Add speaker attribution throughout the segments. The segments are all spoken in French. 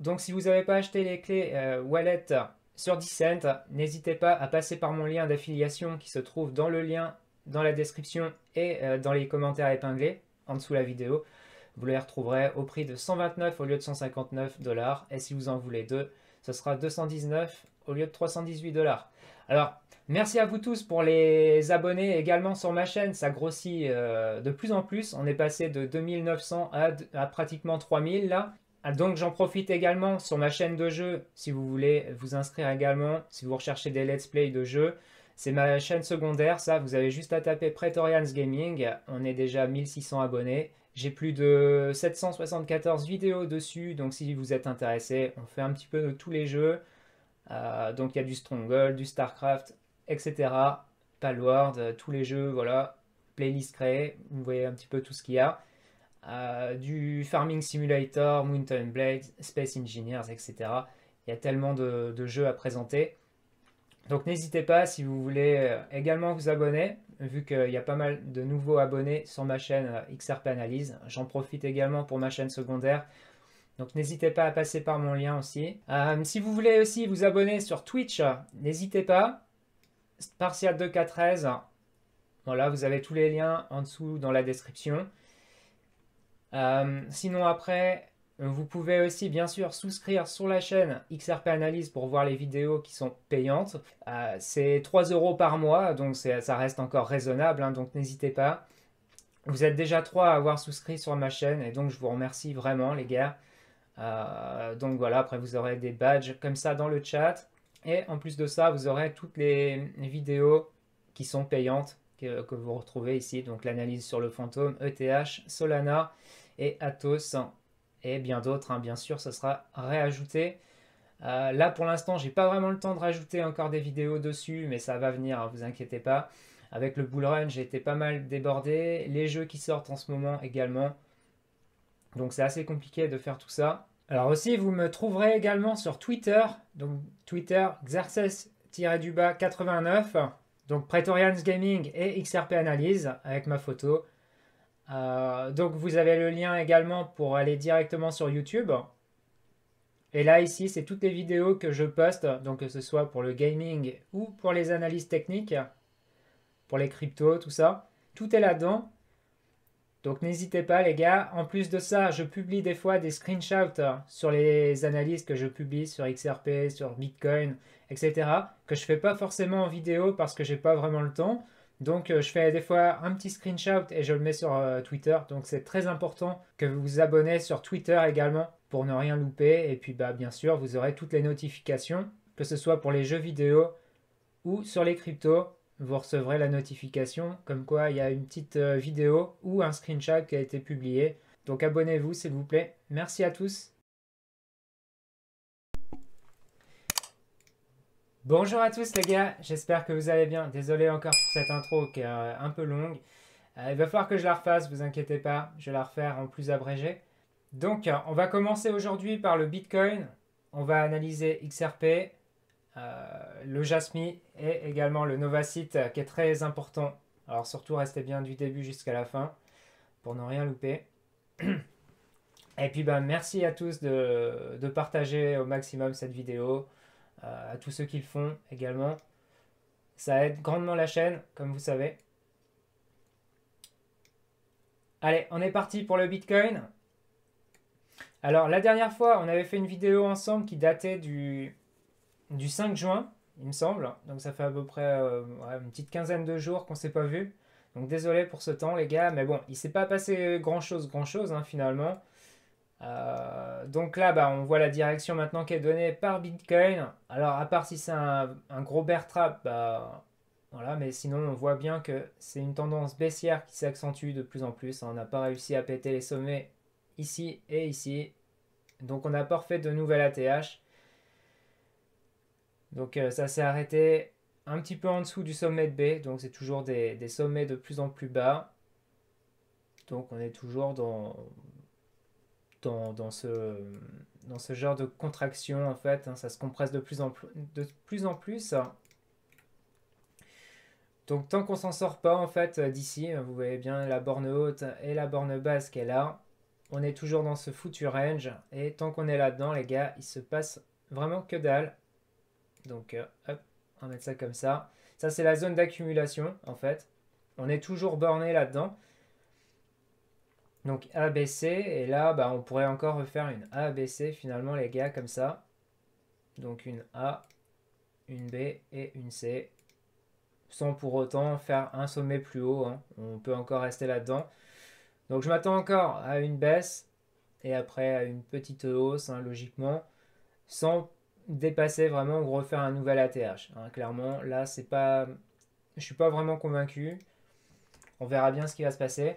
Speaker 1: Donc si vous n'avez pas acheté les clés euh, wallet sur Decent, n'hésitez pas à passer par mon lien d'affiliation qui se trouve dans le lien dans la description et euh, dans les commentaires épinglés en dessous de la vidéo. Vous les retrouverez au prix de 129 au lieu de 159 dollars. Et si vous en voulez deux, ce sera 219 au lieu de 318 dollars. Alors, merci à vous tous pour les abonnés également sur ma chaîne. Ça grossit euh, de plus en plus. On est passé de 2900 à, à pratiquement 3000 là. Ah, donc j'en profite également sur ma chaîne de jeux, si vous voulez vous inscrire également, si vous recherchez des let's play de jeux. C'est ma chaîne secondaire, ça, vous avez juste à taper Praetorians Gaming, on est déjà 1600 abonnés. J'ai plus de 774 vidéos dessus, donc si vous êtes intéressé, on fait un petit peu de tous les jeux. Euh, donc il y a du Stronghold, du StarCraft, etc. Palworld, tous les jeux, voilà. Playlist créée, vous voyez un petit peu tout ce qu'il y a. Euh, du Farming Simulator, Mountain Blade, Space Engineers, etc. Il y a tellement de, jeux à présenter. Donc n'hésitez pas si vous voulez euh, également vous abonner, vu qu'il y a pas mal de nouveaux abonnés sur ma chaîne euh, XRP Analyse. J'en profite également pour ma chaîne secondaire. Donc n'hésitez pas à passer par mon lien aussi. si vous voulez aussi vous abonner sur Twitch, n'hésitez pas. Spartiate 2K13. Voilà, vous avez tous les liens en dessous dans la description. Euh, sinon après, vous pouvez aussi bien sûr souscrire sur la chaîne XRP Analyse pour voir les vidéos qui sont payantes. Euh, c'est 3 euros par mois, donc ça reste encore raisonnable, hein, donc n'hésitez pas. Vous êtes déjà 3 à avoir souscrit sur ma chaîne et donc je vous remercie vraiment les gars. Euh, donc voilà, après vous aurez des badges comme ça dans le chat. Et en plus de ça, vous aurez toutes les vidéos qui sont payantes que, vous retrouvez ici. Donc l'analyse sur le fantôme, ETH, Solana et Atos et bien d'autres. Hein. Bien sûr, ça sera réajouté. Euh, là, pour l'instant, j'ai pas vraiment le temps de rajouter encore des vidéos dessus, mais ça va venir, hein, vous inquiétez pas. Avec le bull run, j'ai été pas mal débordé. Les jeux qui sortent en ce moment également. Donc c'est assez compliqué de faire tout ça. Alors aussi, vous me trouverez également sur Twitter. Donc Twitter, Xerxes-du-bas 89. Donc Praetorians Gaming et XRP Analyse avec ma photo. Euh, donc vous avez le lien également pour aller directement sur YouTube. Et là ici, c'est toutes les vidéos que je poste, donc que ce soit pour le gaming ou pour les analyses techniques, pour les cryptos, tout ça. Tout est là-dedans. Donc n'hésitez pas les gars. En plus de ça, je publie des fois des screenshots sur les analyses que je publie sur XRP, sur Bitcoin, etc. Que je fais pas forcément en vidéo parce que j'ai pas vraiment le temps. Donc euh, je fais des fois un petit screenshot et je le mets sur euh, Twitter. Donc c'est très important que vous vous abonnez sur Twitter également pour ne rien louper. Et puis bah, bien sûr, vous aurez toutes les notifications, que ce soit pour les jeux vidéo ou sur les cryptos. Vous recevrez la notification comme quoi il y a une petite euh, vidéo ou un screenshot qui a été publié. Donc abonnez-vous s'il vous plaît. Merci à tous. Bonjour à tous les gars, j'espère que vous allez bien. Désolé encore pour cette intro qui est euh, un peu longue. Euh, il va falloir que je la refasse, vous inquiétez pas, je vais la refaire en plus abrégé. Donc on va commencer aujourd'hui par le Bitcoin. On va analyser XRP, le Jasmy et également le Novacite qui est très important. Alors surtout restez bien du début jusqu'à la fin pour ne rien louper. Et puis bah, merci à tous de partager au maximum cette vidéo à tous ceux qui le font également. Ça aide grandement la chaîne, comme vous savez. Allez, on est parti pour le Bitcoin. Alors, la dernière fois, on avait fait une vidéo ensemble qui datait du, du 5 juin, il me semble. Donc, ça fait à peu près euh, une petite quinzaine de jours qu'on s'est pas vu. Donc, désolé pour ce temps, les gars. Mais bon, il s'est pas passé grand-chose, grand-chose, hein, finalement. Euh, donc là, bah, on voit la direction maintenant qui est donnée par Bitcoin. Alors, à part si c'est un, gros bear trap, bah, voilà, mais sinon, on voit bien que c'est une tendance baissière qui s'accentue de plus en plus. On n'a pas réussi à péter les sommets ici et ici. Donc, on n'a pas refait de nouvelle ATH. Donc, euh, ça s'est arrêté un petit peu en dessous du sommet de B. Donc, c'est toujours des sommets de plus en plus bas. Donc, on est toujours dans ce, genre de contraction, en fait. Hein, ça se compresse de plus en plus. De plus, en plus. Donc tant qu'on s'en sort pas, en fait, d'ici, vous voyez bien la borne haute et la borne basse qui est là. on est toujours dans ce foutu range. Et tant qu'on est là-dedans, les gars, il se passe vraiment que dalle. Donc, euh, hop, on va mettre ça comme ça. Ça, c'est la zone d'accumulation, en fait. On est toujours borné là-dedans. Donc ABC, et là, bah, on pourrait encore refaire une ABC finalement, les gars, comme ça. Donc une A, une B et une C. Sans pour autant faire un sommet plus haut. Hein. On peut encore rester là-dedans. Donc je m'attends encore à une baisse et après à une petite hausse, hein, logiquement, sans dépasser vraiment ou refaire un nouvel ATH. Hein. Clairement, là, c'est pas. Je suis pas vraiment convaincu. On verra bien ce qui va se passer.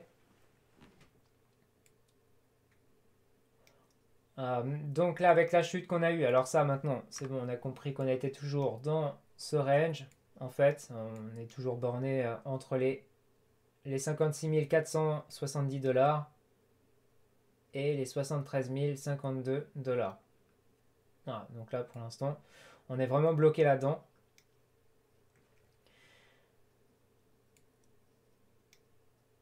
Speaker 1: Euh, donc là, avec la chute qu'on a eue, alors ça maintenant, c'est bon, on a compris qu'on était toujours dans ce range. En fait, on est toujours borné euh, entre les, les 56 470 dollars et les 73 052 dollars. Donc là, pour l'instant, on est vraiment bloqué là-dedans.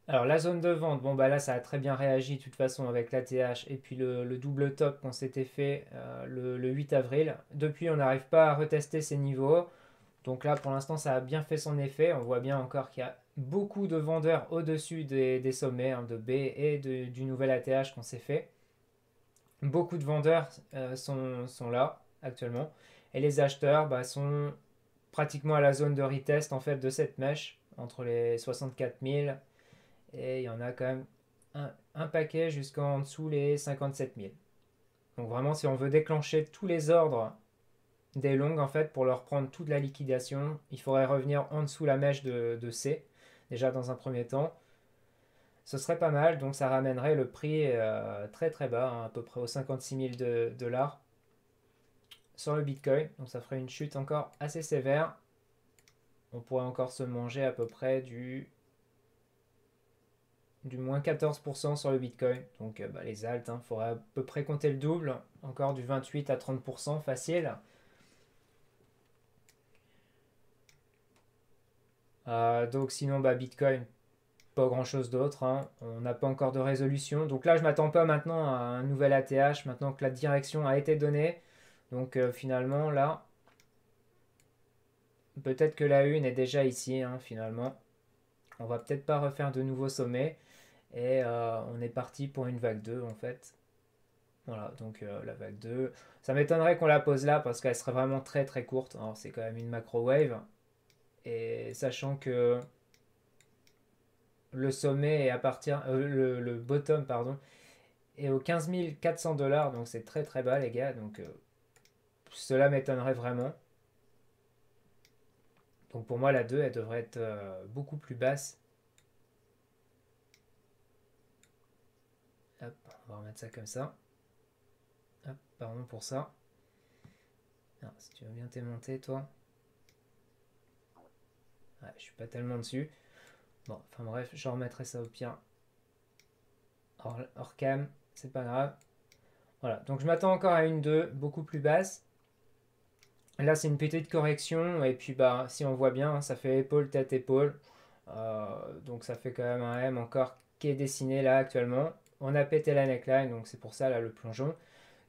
Speaker 1: Alors la zone de vente, bon bah là ça a très bien réagi de toute façon avec l'ATH et puis le, double top qu'on s'était fait euh, le, 8 avril. Depuis on n'arrive pas à retester ces niveaux. Donc là pour l'instant ça a bien fait son effet. On voit bien encore qu'il y a beaucoup de vendeurs au-dessus des, sommets hein, de B et du nouvel ATH qu'on s'est fait. Beaucoup de vendeurs euh, sont, là actuellement. Et les acheteurs bah, sont pratiquement à la zone de retest en fait de cette mèche entre les 64 000 et il y en a quand même un, paquet jusqu'en dessous les 57 000. Donc vraiment, si on veut déclencher tous les ordres des longues, en fait, pour leur prendre toute la liquidation, il faudrait revenir en dessous la mèche de, C, déjà dans un premier temps. Ce serait pas mal, donc ça ramènerait le prix euh, très très bas, hein, à peu près aux 56 000 dollars sur le Bitcoin. Donc ça ferait une chute encore assez sévère. On pourrait encore se manger à peu près du du moins 14% sur le Bitcoin. Donc euh, bah, les alts, il hein, faudrait à peu près compter le double. Encore du 28 à 30% facile. Euh, donc sinon, bah, Bitcoin, pas grand-chose d'autre. Hein. On n'a pas encore de résolution. Donc là, je m'attends pas maintenant à un nouvel ATH, maintenant que la direction a été donnée. Donc euh, finalement, là, peut-être que la une est déjà ici, hein, finalement. On va peut-être pas refaire de nouveaux sommets. Et euh, on est parti pour une vague 2 en fait. Voilà, donc euh, la vague 2. Ça m'étonnerait qu'on la pose là parce qu'elle serait vraiment très très courte. Alors c'est quand même une macro wave. Et sachant que le sommet est à partir. Euh, le, bottom, pardon, est aux 15 400 dollars. Donc c'est très très bas les gars. Donc cela m'étonnerait vraiment. Donc pour moi la 2 elle devrait être beaucoup plus basse Hop, on va remettre ça comme ça. Hop, pardon pour ça. si tu veux bien t'aimonter, toi. Ouais, je suis pas tellement dessus. Bon, enfin bref, je remettrai ça au pire. Hors, cam, c'est pas grave. Voilà, donc je m'attends encore à une 2 beaucoup plus basse. Là, c'est une petite correction. Et puis, bah, si on voit bien, ça fait épaule, tête, épaule. Euh, donc, ça fait quand même un M encore qui est dessiné là actuellement on a pété la neckline, donc c'est pour ça là le plongeon.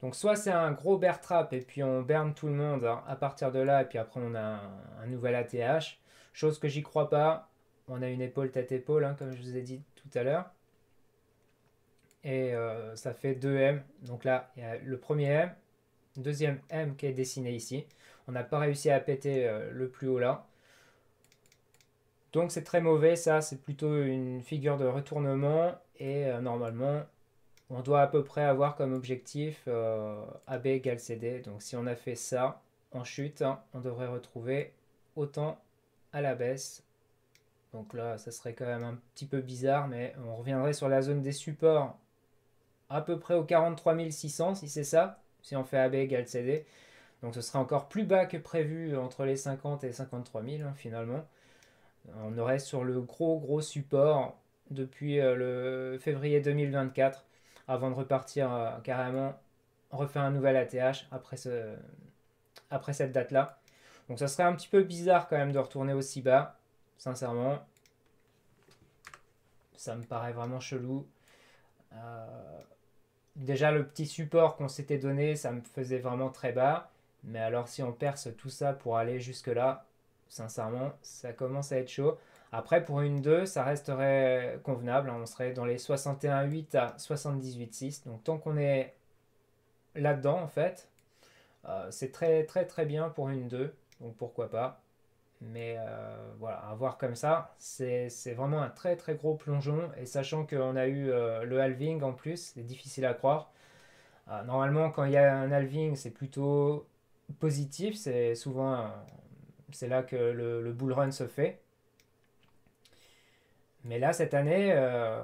Speaker 1: Donc soit c'est un gros bear trap et puis on berne tout le monde hein, à partir de là et puis après on a un, nouvel ATH. Chose que j'y crois pas. On a une épaule tête épaule hein, comme je vous ai dit tout à l'heure. Et euh, ça fait 2 M. Donc là il y a le premier M, deuxième M qui est dessiné ici. On n'a pas réussi à péter euh, le plus haut là. Donc c'est très mauvais, ça c'est plutôt une figure de retournement et euh, normalement on doit à peu près avoir comme objectif AB égale CD. Donc si on a fait ça en chute, hein, on devrait retrouver autant à la baisse. Donc là ça serait quand même un petit peu bizarre mais on reviendrait sur la zone des supports à peu près aux 43 600 si c'est ça, si on fait AB égale CD. Donc ce serait encore plus bas que prévu entre les 50 et 53 000 hein, finalement. On aurait sur le gros gros support depuis euh, le février 2024 avant de repartir euh, carrément refaire un nouvel ATH après, ce, après cette date-là. Donc ça serait un petit peu bizarre quand même de retourner aussi bas, sincèrement. Ça me paraît vraiment chelou. Euh, déjà le petit support qu'on s'était donné, ça me faisait vraiment très bas. Mais alors si on perce tout ça pour aller jusque là, sincèrement, ça commence à être chaud. Après, pour une 2, ça resterait convenable. Hein. On serait dans les 61,8 à 78,6. Donc tant qu'on est là-dedans, en fait, euh, c'est très très très bien pour une 2. Donc pourquoi pas. Mais euh, voilà, à voir comme ça, c'est vraiment un très très gros plongeon. Et sachant qu'on a eu euh, le halving en plus, c'est difficile à croire. normalement, quand il y a un halving, c'est plutôt positif. C'est souvent c'est là que le, le bull run se fait. Mais là, cette année, euh,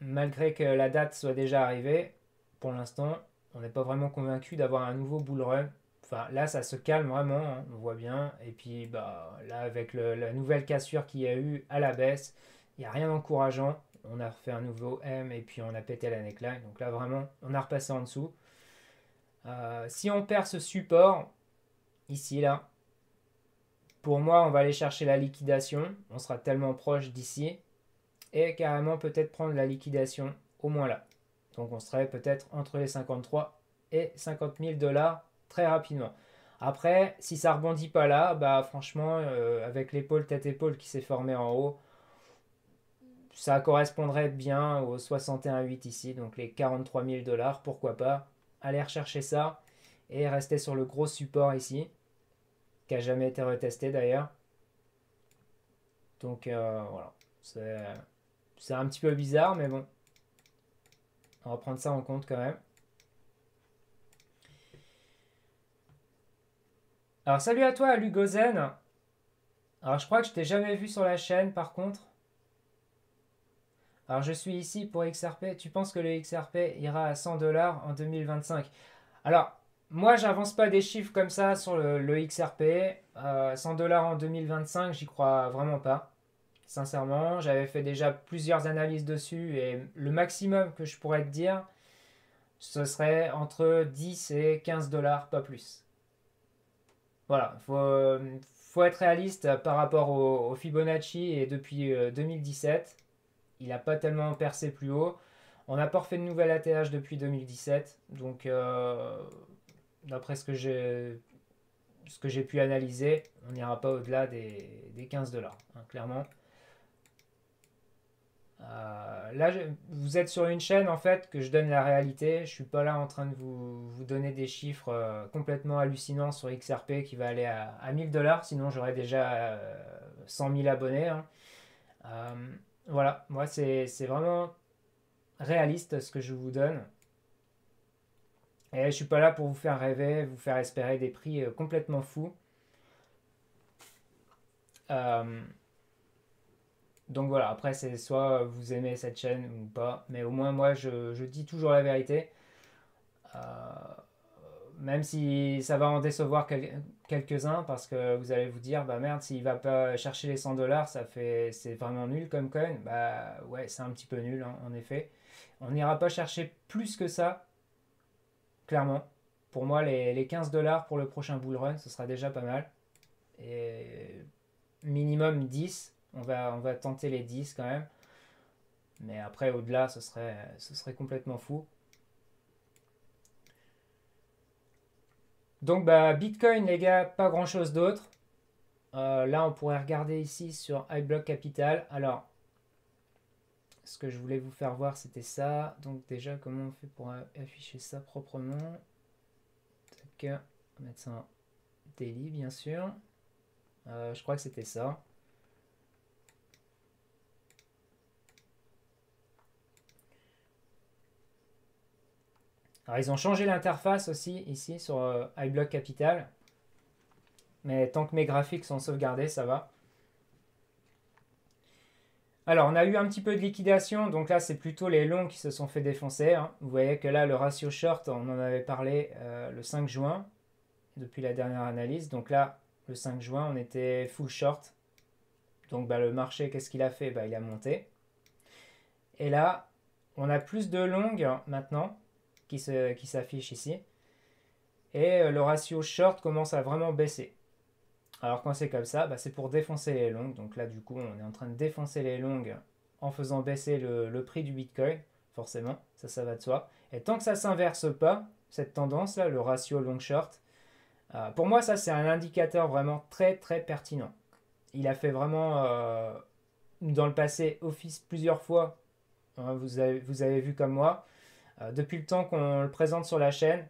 Speaker 1: malgré que la date soit déjà arrivée, pour l'instant, on n'est pas vraiment convaincu d'avoir un nouveau bull run. Là, ça se calme vraiment, hein, on voit bien. Et puis, bah, là, avec la nouvelle cassure qu'il y a eu à la baisse, il n'y a rien d'encourageant. On a refait un nouveau M et puis on a pété la neckline. Donc là, vraiment, on a repassé en dessous. Euh, si on perd ce support, ici, là, pour moi, on va aller chercher la liquidation. On sera tellement proche d'ici. Et carrément peut-être prendre la liquidation au moins là. Donc on serait peut-être entre les 53 et 50 000 dollars très rapidement. Après, si ça rebondit pas là, bah franchement, euh, avec l'épaule tête-épaule qui s'est formée en haut, ça correspondrait bien aux 61,8 ici, donc les 43 000 dollars, pourquoi pas. Aller rechercher ça et rester sur le gros support ici qui a jamais été retesté d'ailleurs. Donc euh, voilà, c'est un petit peu bizarre, mais bon, on va prendre ça en compte quand même. Alors salut à toi Lugozen. Alors je crois que je t'ai jamais vu sur la chaîne par contre. Alors je suis ici pour XRP. Tu penses que le XRP ira à 100 dollars en 2025 Alors moi, j'avance pas des chiffres comme ça sur le, XRP. 100 euh, dollars en 2025, j'y crois vraiment pas. Sincèrement, j'avais fait déjà plusieurs analyses dessus et le maximum que je pourrais te dire, ce serait entre 10 et 15 dollars, pas plus. Voilà, il faut, être réaliste par rapport au, Fibonacci et depuis 2017, euh, il n'a pas tellement percé plus haut. On n'a pas refait de nouvel ATH depuis 2017, donc euh, d'après ce que j'ai ce que j'ai pu analyser, on n'ira pas au-delà des, des, 15 dollars, hein, clairement. Euh, là, vous êtes sur une chaîne en fait que je donne la réalité. Je suis pas là en train de vous, vous donner des chiffres euh, complètement hallucinants sur XRP qui va aller à, à 1000 dollars. Sinon, j'aurais déjà 100 euh, 000 abonnés. Hein. voilà, moi c'est vraiment réaliste ce que je vous donne. Et je suis pas là pour vous faire rêver, vous faire espérer des prix euh, complètement fous. Euh, donc voilà, après c'est soit vous aimez cette chaîne ou pas, mais au moins moi je, dis toujours la vérité. Euh, même si ça va en décevoir quelques-uns parce que vous allez vous dire bah merde s'il va pas chercher les 100 dollars ça fait c'est vraiment nul comme coin bah ouais c'est un petit peu nul hein, en effet on n'ira pas chercher plus que ça Clairement. Pour moi, les, 15 dollars pour le prochain bull run, ce sera déjà pas mal. Et minimum 10. On va, tenter les 10 quand même. Mais après, au-delà, ce serait, ce serait complètement fou. Donc, bah, Bitcoin, les gars, pas grand-chose d'autre. Euh, là, on pourrait regarder ici sur iBlock Capital. Alors, ce que je voulais vous faire voir, c'était ça. Donc déjà, comment on fait pour afficher ça proprement? On va mettre ça en daily, bien sûr. Euh, je crois que c'était ça. Ils ont changé l'interface aussi, ici, sur euh, iBlock Capital. Mais tant que mes graphiques sont sauvegardés, ça va. Alors, on a eu un petit peu de liquidation, donc là, c'est plutôt les longs qui se sont fait défoncer. Hein. Vous voyez que là, le ratio short, on en avait parlé euh, le 5 juin, depuis la dernière analyse. Donc là, le 5 juin, on était full short. Donc bah, le marché, qu'est-ce qu'il a fait? Bah, Il a monté. Et là, on a plus de longues maintenant qui s'affichent qui ici. Et euh, le ratio short commence à vraiment baisser. Alors quand c'est comme ça, bah, c'est pour défoncer les longues. Donc là du coup on est en train de défoncer les longues en faisant baisser le, prix du Bitcoin. forcément, ça, ça va de soi. Et tant que ça s'inverse pas, cette tendance-là, le ratio long-short, euh, pour moi, ça, c'est un indicateur vraiment très, très pertinent. Il a fait vraiment, euh, dans le passé, office plusieurs fois. Hein, vous, avez, vous avez vu comme moi. Euh, depuis le temps qu'on le présente sur la chaîne,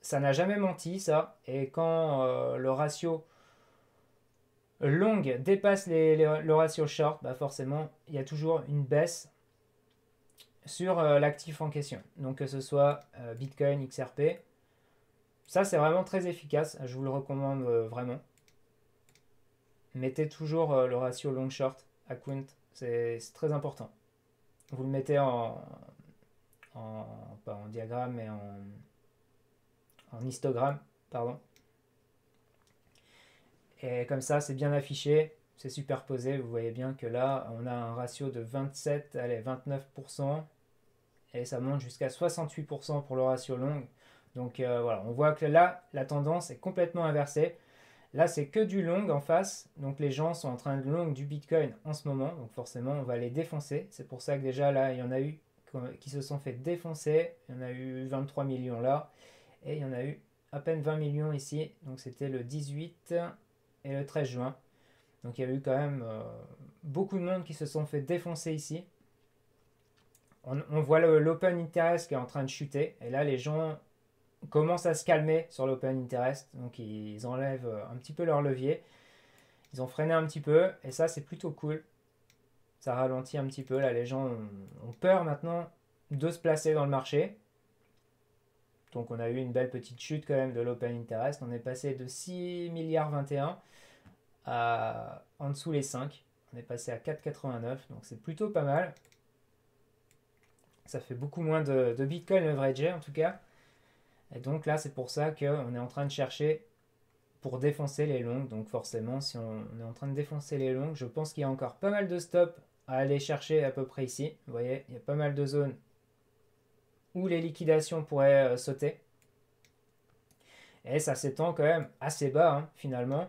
Speaker 1: ça n'a jamais menti, ça. Et quand le ratio long dépasse le ratio short, bah forcément, il y a toujours une baisse sur l'actif en question. Donc que ce soit Bitcoin, XRP, ça, c'est vraiment très efficace. Je vous le recommande euh, vraiment. Mettez toujours euh, le ratio long-short à Quint. C'est très important. Vous le mettez en, en, pas en diagramme, mais en, histogramme, pardon. Et comme ça, c'est bien affiché, c'est superposé. Vous voyez bien que là, on a un ratio de 27, allez, 29%. Et ça monte jusqu'à 68% pour le ratio long. Donc euh, voilà, on voit que là, la tendance est complètement inversée. Là, c'est que du long en face. Donc les gens sont en train de long du Bitcoin en ce moment. Donc forcément, on va les défoncer. C'est pour ça que déjà là, il y en a eu qui se sont fait défoncer. Il y en a eu 23 millions là. Et il y en a eu à peine 20 millions ici. Donc c'était le 18 et le 13 juin. Donc il y a eu quand même euh, beaucoup de monde qui se sont fait défoncer ici. On, on voit l'open interest qui est en train de chuter. Et là, les gens commencent à se calmer sur l'open interest. Donc ils enlèvent un petit peu leur levier. Ils ont freiné un petit peu et ça c'est plutôt cool. Ça ralentit un petit peu. Là les gens ont, peur maintenant de se placer dans le marché. Donc on a eu une belle petite chute quand même de l'open interest. On est passé de 6 milliards 21 à en dessous les 5. On est passé à 4,89. Donc c'est plutôt pas mal. Ça fait beaucoup moins de, de Bitcoin leveragé en tout cas. Et donc là, c'est pour ça qu'on est en train de chercher pour défoncer les longues. Donc forcément, si on, est en train de défoncer les longues, je pense qu'il y a encore pas mal de stops à aller chercher à peu près ici. Vous voyez, il y a pas mal de zones où les liquidations pourraient euh, sauter. Et ça s'étend quand même assez bas, hein, finalement.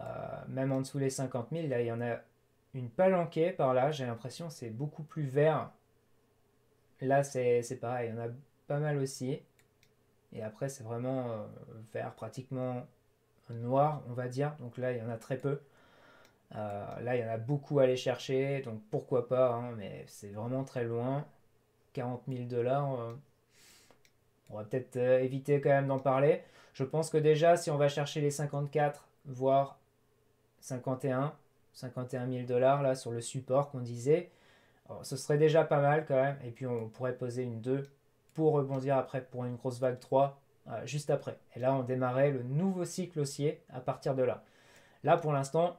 Speaker 1: Euh, même en dessous les 50 000, là, il y en a une palanquée par là. J'ai l'impression c'est beaucoup plus vert. Là, c'est pareil, il y en a pas mal aussi. Et après, c'est vraiment euh, vert pratiquement noir, on va dire. Donc là, il y en a très peu. Euh, là, il y en a beaucoup à aller chercher. Donc pourquoi pas, hein, mais c'est vraiment très loin. 40 000 dollars. Euh, on va peut-être éviter quand même d'en parler. Je pense que déjà, si on va chercher les 54, voire 51, 51 000 dollars là sur le support qu'on disait, ce serait déjà pas mal quand même. Et puis on pourrait poser une 2 pour rebondir après pour une grosse vague 3 euh, juste après. Et là, on démarrait le nouveau cycle haussier à partir de là. Là, pour l'instant,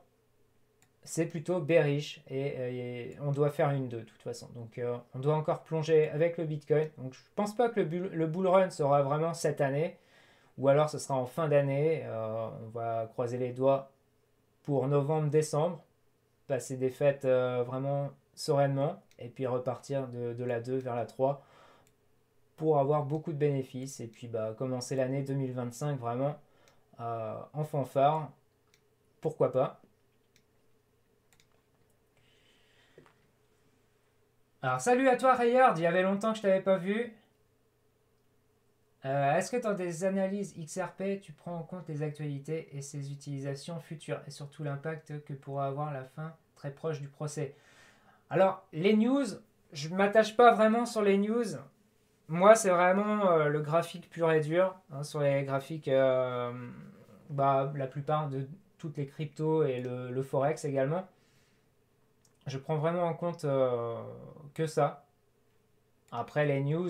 Speaker 1: c'est plutôt bearish et, on doit faire une 2 de toute façon. Donc, euh, on doit encore plonger avec le Bitcoin. Donc, je pense pas que le, bull, run sera vraiment cette année ou alors ce sera en fin d'année. Euh, on va croiser les doigts pour novembre-décembre, passer des fêtes vraiment sereinement et puis repartir de, la 2 vers la 3 pour avoir beaucoup de bénéfices et puis bah, commencer l'année 2025 vraiment euh, en fanfare. Pourquoi pas? Alors salut à toi Rayard, il y avait longtemps que je t'avais pas vu. Euh, est-ce que dans des analyses XRP, tu prends en compte les actualités et ses utilisations futures et surtout l'impact que pourra avoir la fin très proche du procès? Alors les news, je ne m'attache pas vraiment sur les news. Moi, c'est vraiment euh, le graphique pur et dur. Hein, sur les graphiques, euh, bah, la plupart de toutes les cryptos et le, forex également. Je prends vraiment en compte euh, que ça. Après les news,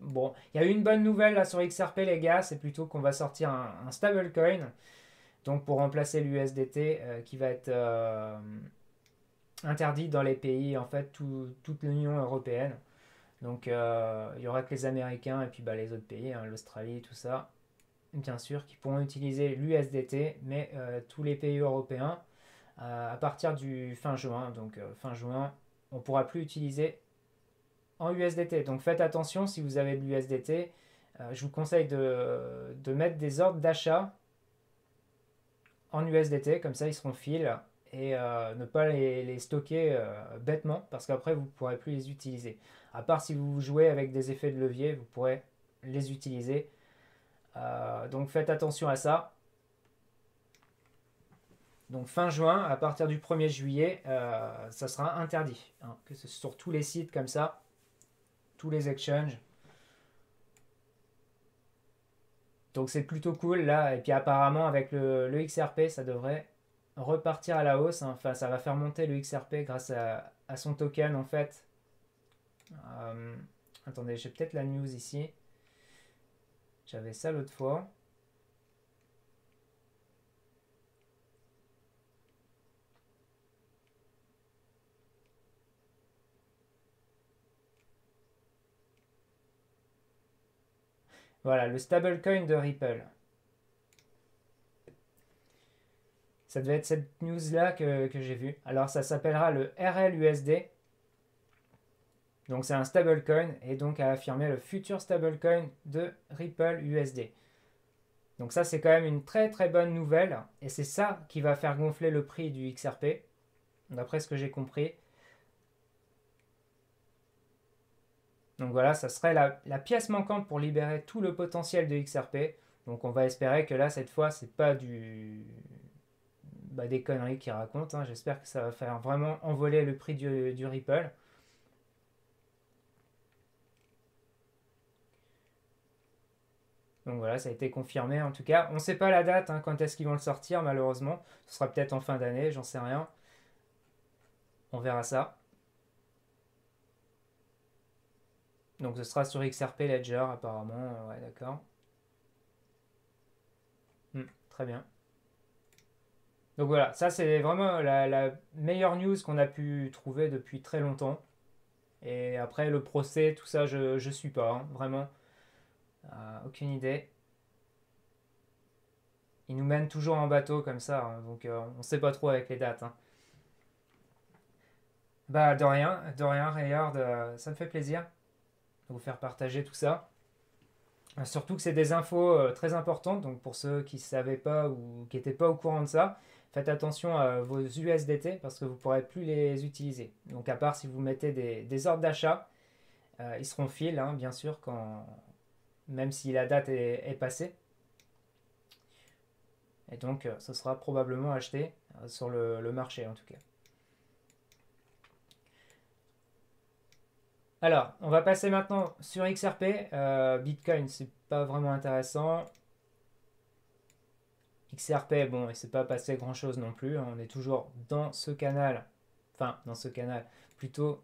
Speaker 1: bon, il y a une bonne nouvelle là sur XRP les gars, c'est plutôt qu'on va sortir un, stablecoin, donc pour remplacer l'USDT qui va être interdit dans les pays en fait toute l'Union européenne. Donc euh, il y aura que les Américains et puis bah, les autres pays, hein, l'Australie, tout ça, bien sûr, qui pourront utiliser l'USDT, mais euh, tous les pays européens, euh, à partir du fin juin, donc fin juin, on ne pourra plus utiliser en USDT. Donc faites attention si vous avez de l'USDT. je vous conseille de, mettre des ordres d'achat en USDT, comme ça ils seront fil et ne pas les, stocker bêtement parce qu'après vous ne pourrez plus les utiliser. À part si vous jouez avec des effets de levier, vous pourrez les utiliser. donc faites attention à ça. Donc fin juin, à partir du 1er juillet, euh, ça sera interdit. Hein, que ce sur tous les sites comme ça, tous les exchanges. Donc c'est plutôt cool là. Et puis apparemment avec le, XRP, ça devrait repartir à la hausse. Hein. Enfin, ça va faire monter le XRP grâce à, son token en fait. Euh, attendez, j'ai peut-être la news ici. J'avais ça l'autre fois. Voilà, le stablecoin de Ripple. Ça devait être cette news-là que, j'ai vue. Alors ça s'appellera le RLUSD. Donc c'est un stablecoin et donc a affirmé le futur stablecoin de Ripple USD. Donc ça c'est quand même une très très bonne nouvelle et c'est ça qui va faire gonfler le prix du XRP, d'après ce que j'ai compris. Donc voilà, ça serait la, pièce manquante pour libérer tout le potentiel de XRP. Donc on va espérer que là, cette fois, c'est pas du bah, des conneries qu'il raconte. Hein. J'espère que ça va faire vraiment envoler le prix du, Ripple. Donc voilà, ça a été confirmé en tout cas. On ne sait pas la date, hein, quand est-ce qu'ils vont le sortir malheureusement. Ce sera peut-être en fin d'année, j'en sais rien. On verra ça. Donc ce sera sur XRP Ledger apparemment. Euh, ouais, d'accord. Hmm, très bien. Donc voilà, ça c'est vraiment la, meilleure news qu'on a pu trouver depuis très longtemps. Et après le procès, tout ça, je ne suis pas, hein, vraiment. Euh, aucune idée. Ils nous mènent toujours en bateau comme ça, hein, donc euh, on ne sait pas trop avec les dates. Hein. Bah de rien, de rien, Rayard, ça me fait plaisir vous faire partager tout ça. Euh, surtout que c'est des infos euh, très importantes, donc pour ceux qui ne savaient pas ou qui n'étaient pas au courant de ça, faites attention à vos USDT parce que vous ne pourrez plus les utiliser. Donc à part si vous mettez des, ordres d'achat, euh, ils seront fils, hein, bien sûr, quand, même si la date est, passée. Et donc ce sera probablement acheté sur le marché en tout cas. Alors, on va passer maintenant sur XRP. Euh, Bitcoin, c'est pas vraiment intéressant. XRP, bon, il s'est pas passé grand chose non plus. On est toujours dans ce canal. Enfin, dans ce canal. Plutôt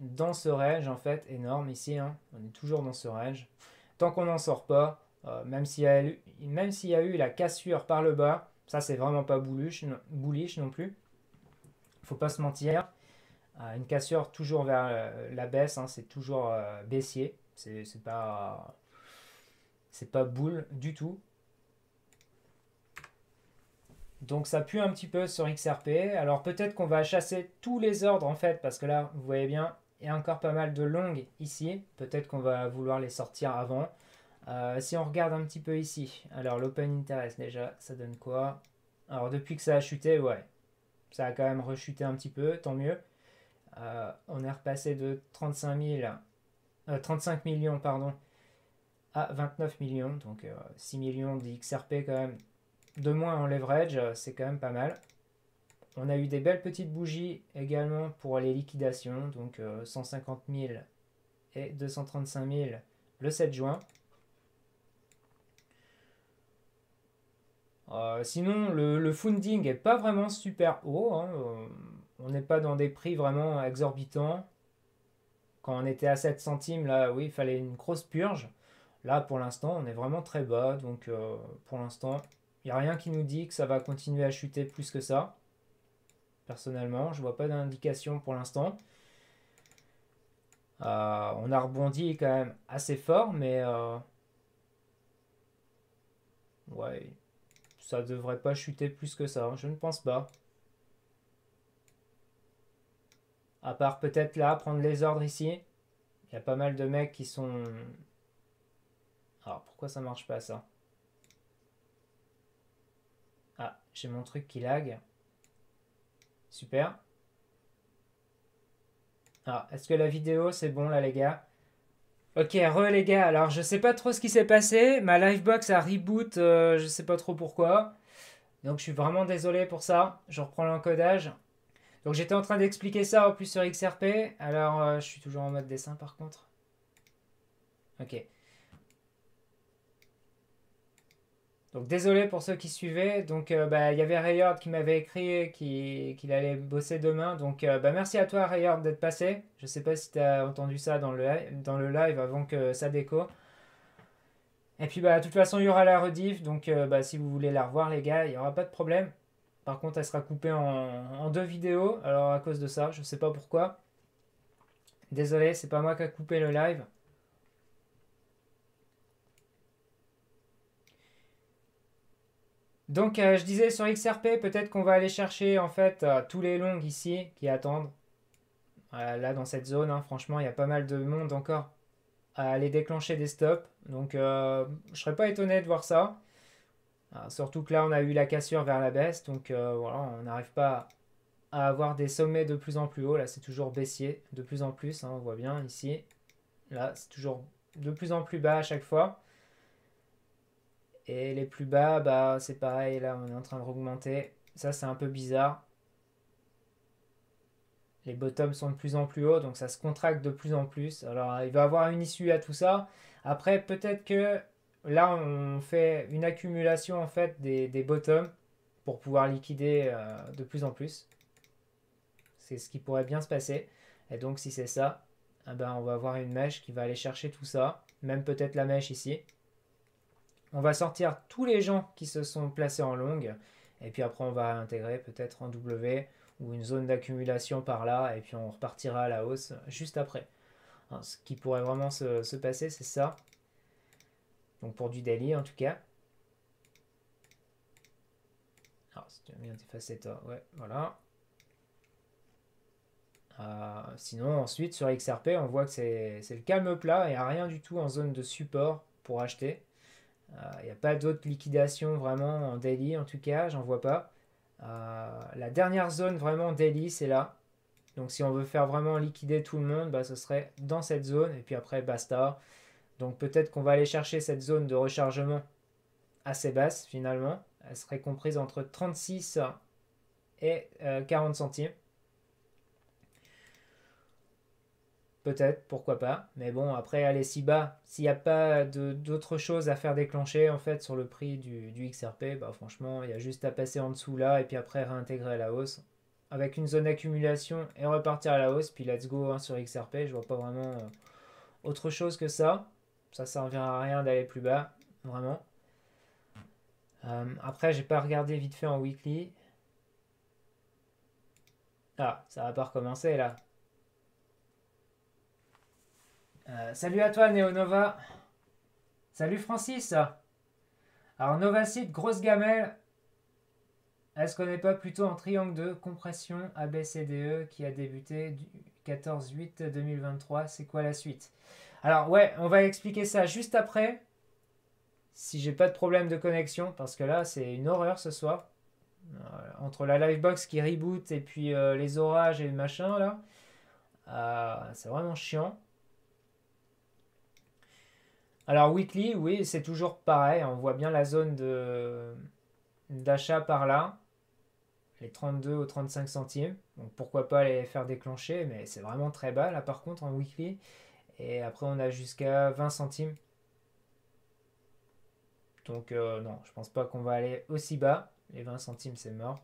Speaker 1: dans ce range, en fait, énorme ici. Hein. On est toujours dans ce range. Tant qu'on n'en sort pas, euh, même s'il y, a eu, y a eu la cassure par le bas, ça c'est vraiment pas bullish, bullish non plus. Faut pas se mentir une cassure toujours vers euh, la baisse, hein, c'est toujours euh, baissier, c'est pas pas boule du tout. Donc ça pue un petit peu sur XRP. Alors peut-être qu'on va chasser tous les ordres en fait, parce que là, vous voyez bien, il y a encore pas mal de longues ici. Peut-être qu'on va vouloir les sortir avant. Euh, si on regarde un petit peu ici, alors l'open interest déjà, ça donne quoi? Alors depuis que ça a chuté, ouais, ça a quand même rechuté un petit peu, tant mieux. Euh, on est repassé de 35, 35 euh, millions à 29 millions, donc 6 euh, millions d'XRP quand même de moins en leverage, c'est quand même pas mal. On a eu des belles petites bougies également pour les liquidations, donc 150 000 et 235 000 le 7 juin. sinon, le, funding est pas vraiment super haut. Hein, on n'est pas dans des prix vraiment exorbitants. Quand on était à 7 centimes, là, oui, il fallait une grosse purge. Là, pour l'instant, on est vraiment très bas. Donc, euh, pour l'instant, il n'y a rien qui nous dit que ça va continuer à chuter plus que ça. Personnellement, je vois pas d'indication pour l'instant. Euh, on a rebondi quand même assez fort, mais... Euh, ouais, ça devrait pas chuter plus que ça. Je ne pense pas. À part peut-être là, prendre les ordres ici. Il y a pas mal de mecs qui sont... Alors pourquoi ça marche pas ça? Ah, j'ai mon truc qui lag. Super. Ah, est-ce que la vidéo c'est bon là les gars? Ok, re les gars, alors je sais pas trop ce qui s'est passé, ma livebox a reboot, euh, je sais pas trop pourquoi. Donc je suis vraiment désolé pour ça, je reprends l'encodage. Donc j'étais en train d'expliquer ça au plus sur XRP, alors euh, je suis toujours en mode dessin par contre. Ok. Donc désolé pour ceux qui suivaient. Donc euh, bah, il y avait Rayard qui m'avait écrit qu'il allait bosser demain. Donc euh, bah, merci à toi Rayard d'être passé. Je sais pas si tu as entendu ça dans le, dans live avant que ça déco. Et puis bah de toute façon il y aura la rediff. Donc bah, si vous voulez la revoir les gars, il n'y aura pas de problème. Par contre elle sera coupée en, deux vidéos. Alors à cause de ça, je sais pas pourquoi. Désolé, c'est pas moi qui a coupé le live. Donc euh, je disais sur XRP, peut-être qu'on va aller chercher en fait euh, tous les longs ici qui attendent. là dans cette zone, hein, franchement, il y a pas mal de monde encore à aller déclencher des stops. Donc euh, je serais pas étonné de voir ça. Surtout que là, on a eu la cassure vers la baisse. Donc voilà, on n'arrive pas à avoir des sommets de plus en plus haut. Là, c'est toujours baissier de plus en plus. Hein, on voit bien ici. Là, c'est toujours de plus en plus bas à chaque fois. Et les plus bas, bah, c'est pareil, là on est en train de augmenter. Ça c'est un peu bizarre. Les bottoms sont de plus en plus hauts, donc ça se contracte de plus en plus. Alors il va y avoir une issue à tout ça. Après peut-être que là on fait une accumulation en fait des, bottoms pour pouvoir liquider euh, de plus en plus. C'est ce qui pourrait bien se passer. Et donc si c'est ça, eh ben, on va avoir une mèche qui va aller chercher tout ça. Même peut-être la mèche ici. On va sortir tous les gens qui se sont placés en longue. Et puis après, on va intégrer peut-être en W ou une zone d'accumulation par là. Et puis on repartira à la hausse juste après. Hein, ce qui pourrait vraiment se, passer, c'est ça. Donc pour du daily en tout cas. Alors, si tu as toi, ouais, voilà. Euh, sinon, ensuite, sur XRP, on voit que c'est le calme plat. Il n'y a rien du tout en zone de support pour acheter. Il euh, n'y a pas d'autres liquidations vraiment en daily, en tout cas, j'en vois pas. Euh, la dernière zone vraiment daily, c'est là. Donc si on veut faire vraiment liquider tout le monde, bah, ce serait dans cette zone. Et puis après, basta. Donc peut-être qu'on va aller chercher cette zone de rechargement assez basse finalement. Elle serait comprise entre 36 et 40 euh, centimes. Peut-être, pourquoi pas. Mais bon, après, aller si bas, s'il n'y a pas d'autres choses à faire déclencher en fait sur le prix du, XRP, bah franchement, il y a juste à passer en dessous là et puis après réintégrer à la hausse. Avec une zone d'accumulation et repartir à la hausse, puis let's go hein, sur XRP. Je vois pas vraiment euh, autre chose que ça. Ça servira à rien d'aller plus bas, vraiment. Euh, après, j'ai pas regardé vite fait en weekly. Ah, ça va pas recommencer là. Euh, salut à toi, Neonova. Salut Francis. Alors, Novacid, grosse gamelle. Est-ce qu'on n'est pas plutôt en triangle de compression ABCDE qui a débuté du 14-8-2023 C'est quoi la suite? Alors, ouais, on va expliquer ça juste après. Si j'ai pas de problème de connexion, parce que là, c'est une horreur ce soir. Euh, entre la livebox qui reboot et puis euh, les orages et le machin, là. c'est vraiment chiant. Alors weekly, oui, c'est toujours pareil. On voit bien la zone d'achat par là. Les 32 ou 35 centimes. Donc pourquoi pas les faire déclencher, mais c'est vraiment très bas là par contre en weekly. Et après on a jusqu'à 20 centimes. Donc euh, non, je pense pas qu'on va aller aussi bas. Les 20 centimes c'est mort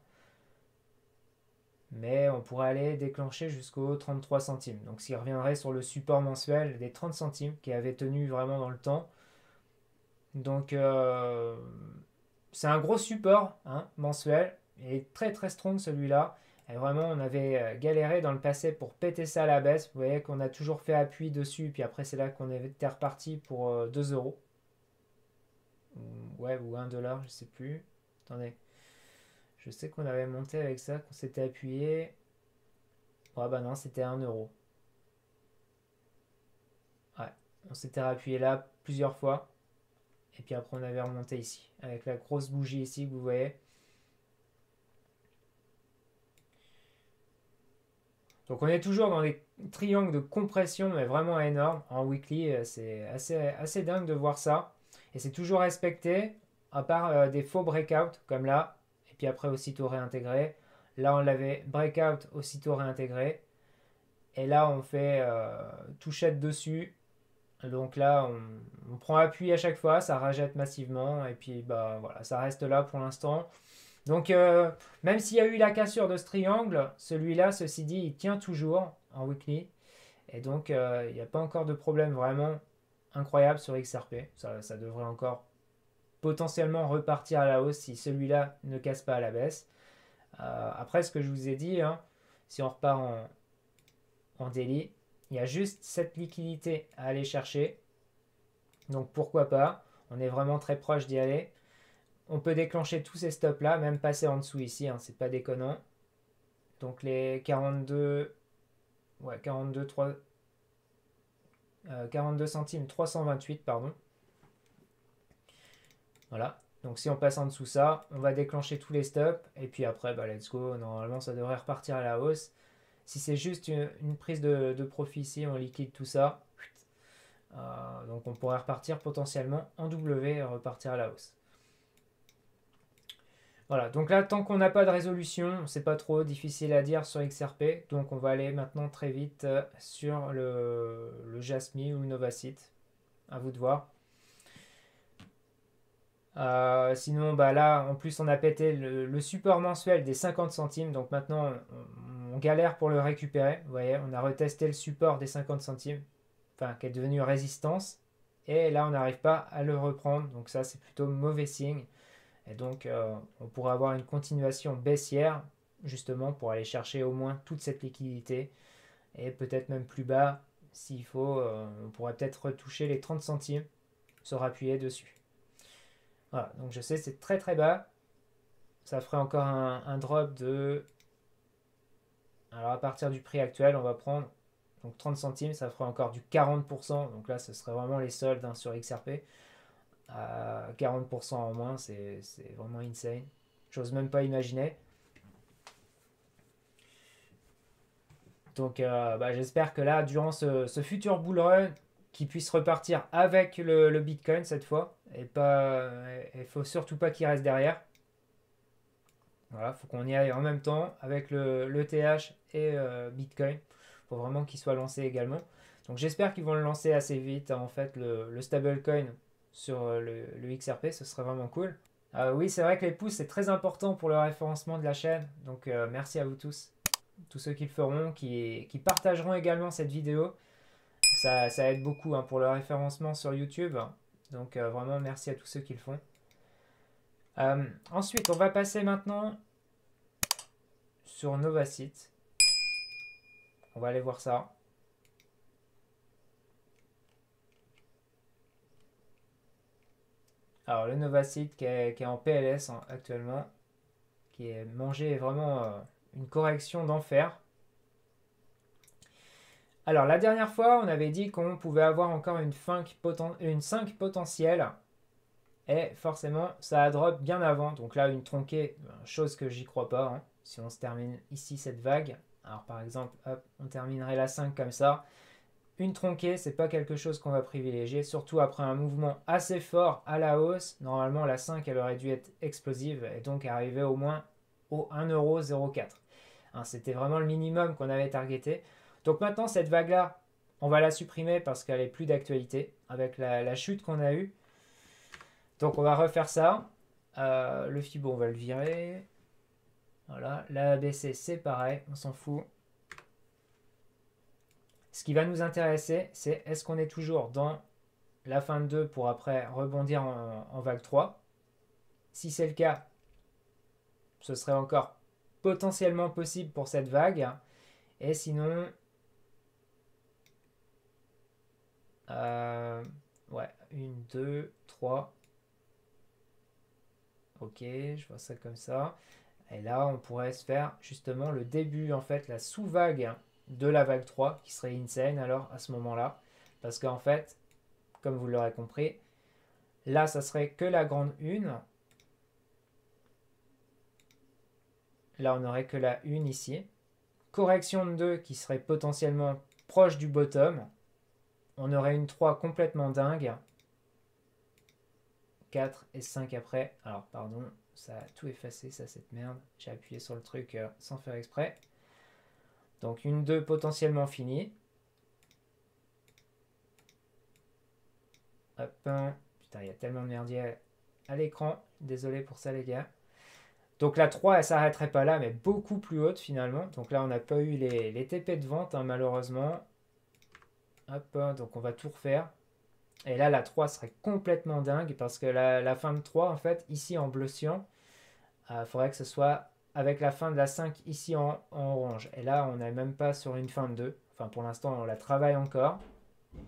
Speaker 1: mais on pourrait aller déclencher jusqu'aux 33 centimes. Donc s'il reviendrait sur le support mensuel des 30 centimes qui avait tenu vraiment dans le temps. Donc euh, c'est un gros support hein, mensuel et très très strong celui-là. Et vraiment on avait euh, galéré dans le passé pour péter ça à la baisse. Vous voyez qu'on a toujours fait appui dessus, puis après c'est là qu'on était reparti pour 2 euh, euros. Ouais, ou 1 dollar, je sais plus. Attendez. Je sais qu'on avait monté avec ça, qu'on s'était appuyé. Ouais, bah non, c'était 1 euro. Ouais, on s'était appuyé là plusieurs fois. Et puis après, on avait remonté ici. Avec la grosse bougie ici que vous voyez. Donc on est toujours dans des triangles de compression, mais vraiment énormes. En weekly, euh, c'est assez, assez dingue de voir ça. Et c'est toujours respecté, à part euh, des faux breakouts, comme là. Et puis après, aussitôt réintégré. Là, on l'avait breakout, aussitôt réintégré. Et là, on fait euh, touchette dessus. Donc là, on, prend appui à chaque fois, ça rajette massivement. Et puis, bah voilà, ça reste là pour l'instant. Donc, euh, même s'il y a eu la cassure de ce triangle, celui-là, ceci dit, il tient toujours en weekly. Et donc, euh, il n'y a pas encore de problème vraiment incroyable sur XRP. Ça, devrait encore potentiellement repartir à la hausse si celui-là ne casse pas à la baisse. Euh, après, ce que je vous ai dit, hein, si on repart en, en daily, il y a juste cette liquidité à aller chercher. Donc pourquoi pas? On est vraiment très proche d'y aller. On peut déclencher tous ces stops là, même passer en dessous ici, hein, c'est pas déconnant. Donc les 42, ouais, 42, 3, 42 centimes, 328, pardon. Voilà. Donc si on passe en dessous ça, on va déclencher tous les stops. Et puis après, bah, let's go. Normalement, ça devrait repartir à la hausse. Si c'est juste une, prise de, profit ici, on liquide tout ça. Euh, donc on pourrait repartir potentiellement en W et repartir à la hausse. Voilà, donc là, tant qu'on n'a pas de résolution, c'est pas trop difficile à dire sur XRP. Donc on va aller maintenant très vite euh, sur le, le Jasmine ou le Novacite. À vous de voir. Euh, sinon, bah là, en plus, on a pété le, support mensuel des 50 centimes. Donc maintenant, on, galère pour le récupérer. Vous voyez, on a retesté le support des 50 centimes, enfin, qui est devenu résistance. Et là, on n'arrive pas à le reprendre. Donc ça, c'est plutôt mauvais signe. Et donc, euh, on pourrait avoir une continuation baissière, justement, pour aller chercher au moins toute cette liquidité. Et peut-être même plus bas, s'il faut, euh, on pourrait peut-être retoucher les 30 centimes, se rappuyer dessus. Voilà, donc je sais, c'est très très bas. Ça ferait encore un, drop de... Alors à partir du prix actuel, on va prendre donc 30 centimes, ça ferait encore du 40%. Donc là, ce serait vraiment les soldes hein, sur XRP. 40% en moins, c'est vraiment insane. J'ose même pas imaginer. Donc euh, bah, j'espère que là, durant ce, futur bull run, qu'il puisse repartir avec le, Bitcoin cette fois. Et pas, il faut surtout pas qu'il reste derrière. Voilà, faut qu'on y aille en même temps avec le, TH et euh, Bitcoin. faut vraiment qu'il soit lancé également. Donc j'espère qu'ils vont le lancer assez vite. En fait, le, le stablecoin sur euh, le, XRP, ce serait vraiment cool. Euh, oui, c'est vrai que les pouces, c'est très important pour le référencement de la chaîne. Donc euh, merci à vous tous. Tous ceux qui le feront, qui, partageront également cette vidéo. Ça, aide beaucoup hein, pour le référencement sur YouTube. Donc vraiment merci à tous ceux qui le font. ensuite, on va passer maintenant sur Novacite. On va aller voir ça. Alors le Novacite qui est, en PLS actuellement, qui est mangé vraiment euh, une correction d'enfer. Alors la dernière fois, on avait dit qu'on pouvait avoir encore une 5, une 5 potentielle. Et forcément, ça a drop bien avant. Donc là, une tronquée, ben, chose que j'y crois pas. Hein. Si on se termine ici cette vague, alors par exemple, on terminerait la 5 comme ça. Une tronquée, c'est pas quelque chose qu'on va privilégier, surtout après un mouvement assez fort à la hausse. Normalement, la 5, elle aurait dû être explosive et donc arriver au moins au 1,04€. Hein, C'était vraiment le minimum qu'on avait targeté. Donc maintenant, cette vague-là, on va la supprimer parce qu'elle est plus d'actualité avec la, chute qu'on a eue. Donc on va refaire ça. Euh, le Fibo, on va le virer. Voilà, la ABC, c'est pareil, on s'en fout. Ce qui va nous intéresser, c'est est-ce qu'on est toujours dans la fin de 2 pour après rebondir en, vague 3 Si c'est le cas, ce serait encore potentiellement possible pour cette vague. Et sinon, euh, ouais, 1, 2, 3. Ok, je vois ça comme ça. Et là, on pourrait se faire justement le début, en fait, la sous-vague de la vague 3 qui serait insane alors à ce moment-là. Parce qu'en fait, comme vous l'aurez compris, là ça serait que la grande 1. Là on n'aurait que la 1 ici. correction de 2 qui serait potentiellement proche du bottom. On aurait une 3 complètement dingue. 4 et 5 après. Alors, pardon, ça a tout effacé, ça, cette merde. J'ai appuyé sur le truc euh, sans faire exprès. Donc, une 2 potentiellement finie. Hop, putain, il y a tellement de merdier à l'écran. Désolé pour ça, les gars. Donc la 3, elle s'arrêterait pas là, mais beaucoup plus haute finalement. Donc là, on n'a pas eu les, TP de vente, hein, malheureusement. Hop, donc on va tout refaire. Et là, la 3 serait complètement dingue parce que la, fin de 3, en fait, ici en bleu cyan, il euh, faudrait que ce soit avec la fin de la 5 ici en, orange. Et là, on n'est même pas sur une fin de 2. Enfin, pour l'instant, on la travaille encore.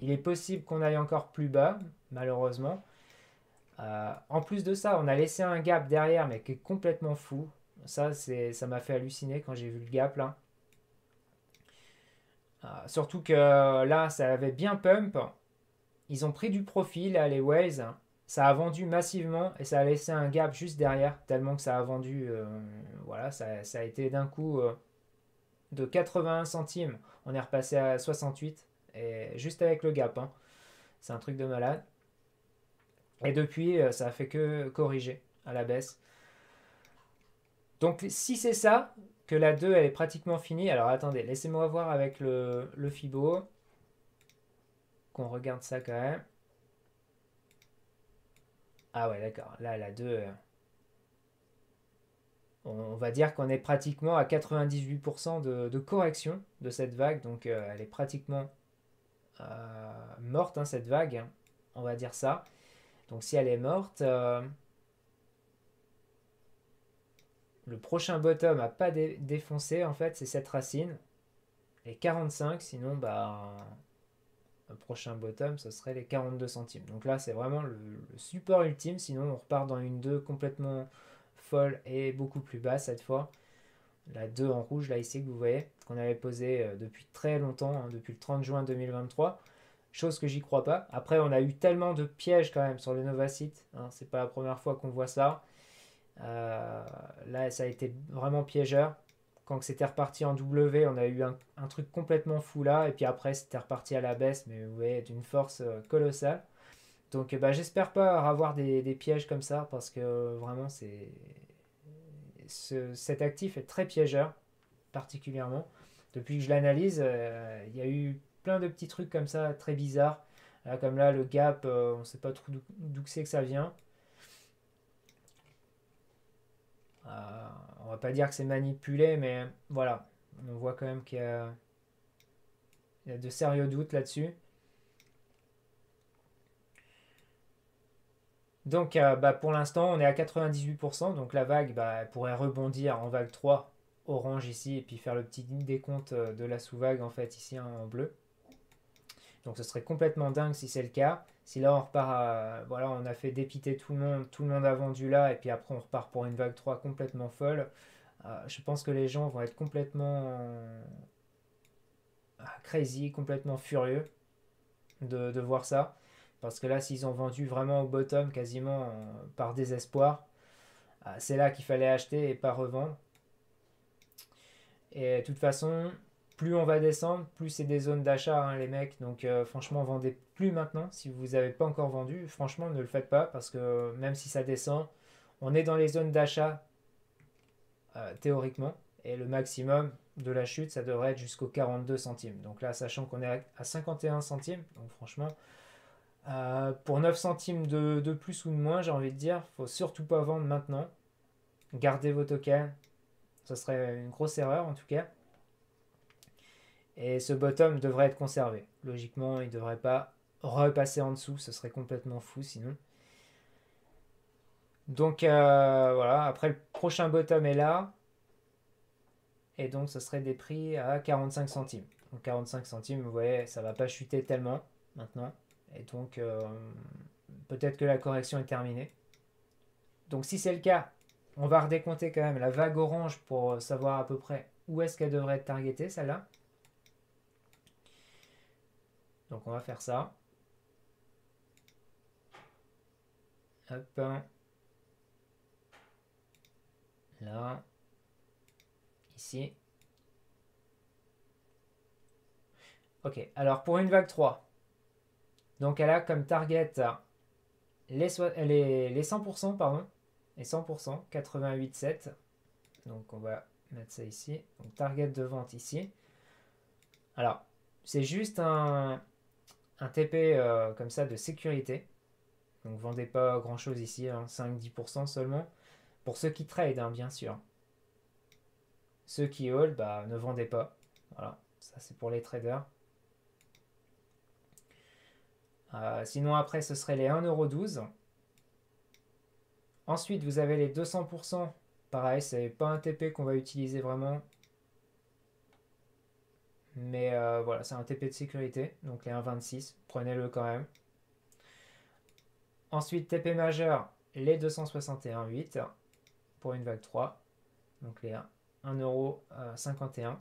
Speaker 1: Il est possible qu'on aille encore plus bas, malheureusement. Euh, en plus de ça, on a laissé un gap derrière, mais qui est complètement fou. Ça, ça m'a fait halluciner quand j'ai vu le gap là. Euh, surtout que là, ça avait bien pump. Ils ont pris du profil, les Waze. Ça a vendu massivement et ça a laissé un gap juste derrière, tellement que ça a vendu. Euh, voilà, ça, a été d'un coup de 81 centimes. On est repassé à 68, et juste avec le gap. Hein. C'est un truc de malade. Et depuis, euh, ça a fait que corriger à la baisse. Donc si c'est ça, que la 2 elle est pratiquement finie, alors attendez, laissez-moi voir avec le, le Fibo. Qu'on regarde ça quand même. Ah ouais, d'accord. Là, la 2, euh, on va dire qu'on est pratiquement à 98% de, correction de cette vague. Donc euh, elle est pratiquement morte, hein, cette vague. Hein. On va dire ça. Donc si elle est morte, euh, le prochain bottom à pas défoncé, en fait, c'est cette racine. Les 45, sinon, bah, prochain bottom, ce serait les 42 centimes. Donc là, c'est vraiment le, support ultime. Sinon, on repart dans une 2 complètement folle et beaucoup plus basse cette fois. La 2 en rouge, là, ici, que vous voyez, qu'on avait posé euh, depuis très longtemps, hein, depuis le 30 juin 2023 chose que j'y crois pas. Après, on a eu tellement de pièges quand même sur le Novacite, hein, c'est pas la première fois qu'on voit ça. Euh, là, ça a été vraiment piégeur. Quand c'était reparti en W, on a eu un, truc complètement fou là, et puis après, c'était reparti à la baisse, mais voyez, d'une force euh, colossale. Donc, bah, j'espère pas avoir des, pièges comme ça, parce que vraiment, c'est cet actif est très piégeur, particulièrement. Depuis que je l'analyse, euh, il y a eu plein de petits trucs comme ça, très bizarres. comme là, le gap, euh, on ne sait pas trop d'où c'est que ça vient. Euh, on va pas dire que c'est manipulé, mais voilà. On voit quand même qu'il y, a, de sérieux doutes là-dessus. Donc euh, bah, pour l'instant, on est à 98%. Donc la vague bah, pourrait rebondir en vague 3, orange ici, et puis faire le petit décompte de la sous-vague en fait ici en bleu. Donc ce serait complètement dingue si c'est le cas. Si là on repart à, voilà, on a fait dépiter tout le monde, tout le monde a vendu là, et puis après on repart pour une vague 3 complètement folle, euh, je pense que les gens vont être complètement ah, crazy, complètement furieux de, voir ça. Parce que là, s'ils ont vendu vraiment au bottom, quasiment euh, par désespoir, euh, c'est là qu'il fallait acheter et pas revendre. Et de toute façon, plus on va descendre, plus c'est des zones d'achat, hein, les mecs. Donc euh, franchement, vendez plus maintenant. Si vous n'avez pas encore vendu, franchement, ne le faites pas parce que même si ça descend, on est dans les zones d'achat euh, théoriquement. Et le maximum de la chute, ça devrait être jusqu'aux 42 centimes. Donc là, sachant qu'on est à 51 centimes, donc franchement, euh, pour 9 centimes de, plus ou de moins, j'ai envie de dire, faut surtout pas vendre maintenant. Gardez vos tokens. Ce serait une grosse erreur en tout cas. Et ce bottom devrait être conservé. Logiquement, il ne devrait pas repasser en dessous, ce serait complètement fou sinon. Donc euh, voilà, après le prochain bottom est là. Et donc ce serait des prix à 45 centimes. Donc 45 centimes, vous voyez, ça va pas chuter tellement maintenant. Et donc euh, peut-être que la correction est terminée. Donc si c'est le cas, on va redécompter quand même la vague orange pour savoir à peu près où est-ce qu'elle devrait être targetée, celle-là. Donc on va faire ça. Hop. Là. Ici. Ok, alors pour une vague 3, donc elle a comme target les, les, les 100%, pardon, les 100%, 88,7. Donc on va mettre ça ici. Donc target de vente ici. Alors, c'est juste un, un TP euh, comme ça de sécurité. Donc vendez pas grand chose ici, 5-10% hein, seulement. Pour ceux qui trade, hein, bien sûr. Ceux qui hold, bah, ne vendez pas. Voilà, ça c'est pour les traders. Euh, sinon après ce serait les 1,12€. Ensuite vous avez les 200%. Pareil, c'est pas un TP qu'on va utiliser vraiment. Mais euh, voilà, c'est un TP de sécurité. Donc les 1,26, prenez-le quand même. Ensuite TP majeur, les 261,8 pour une vague 3. Donc les 1,51€.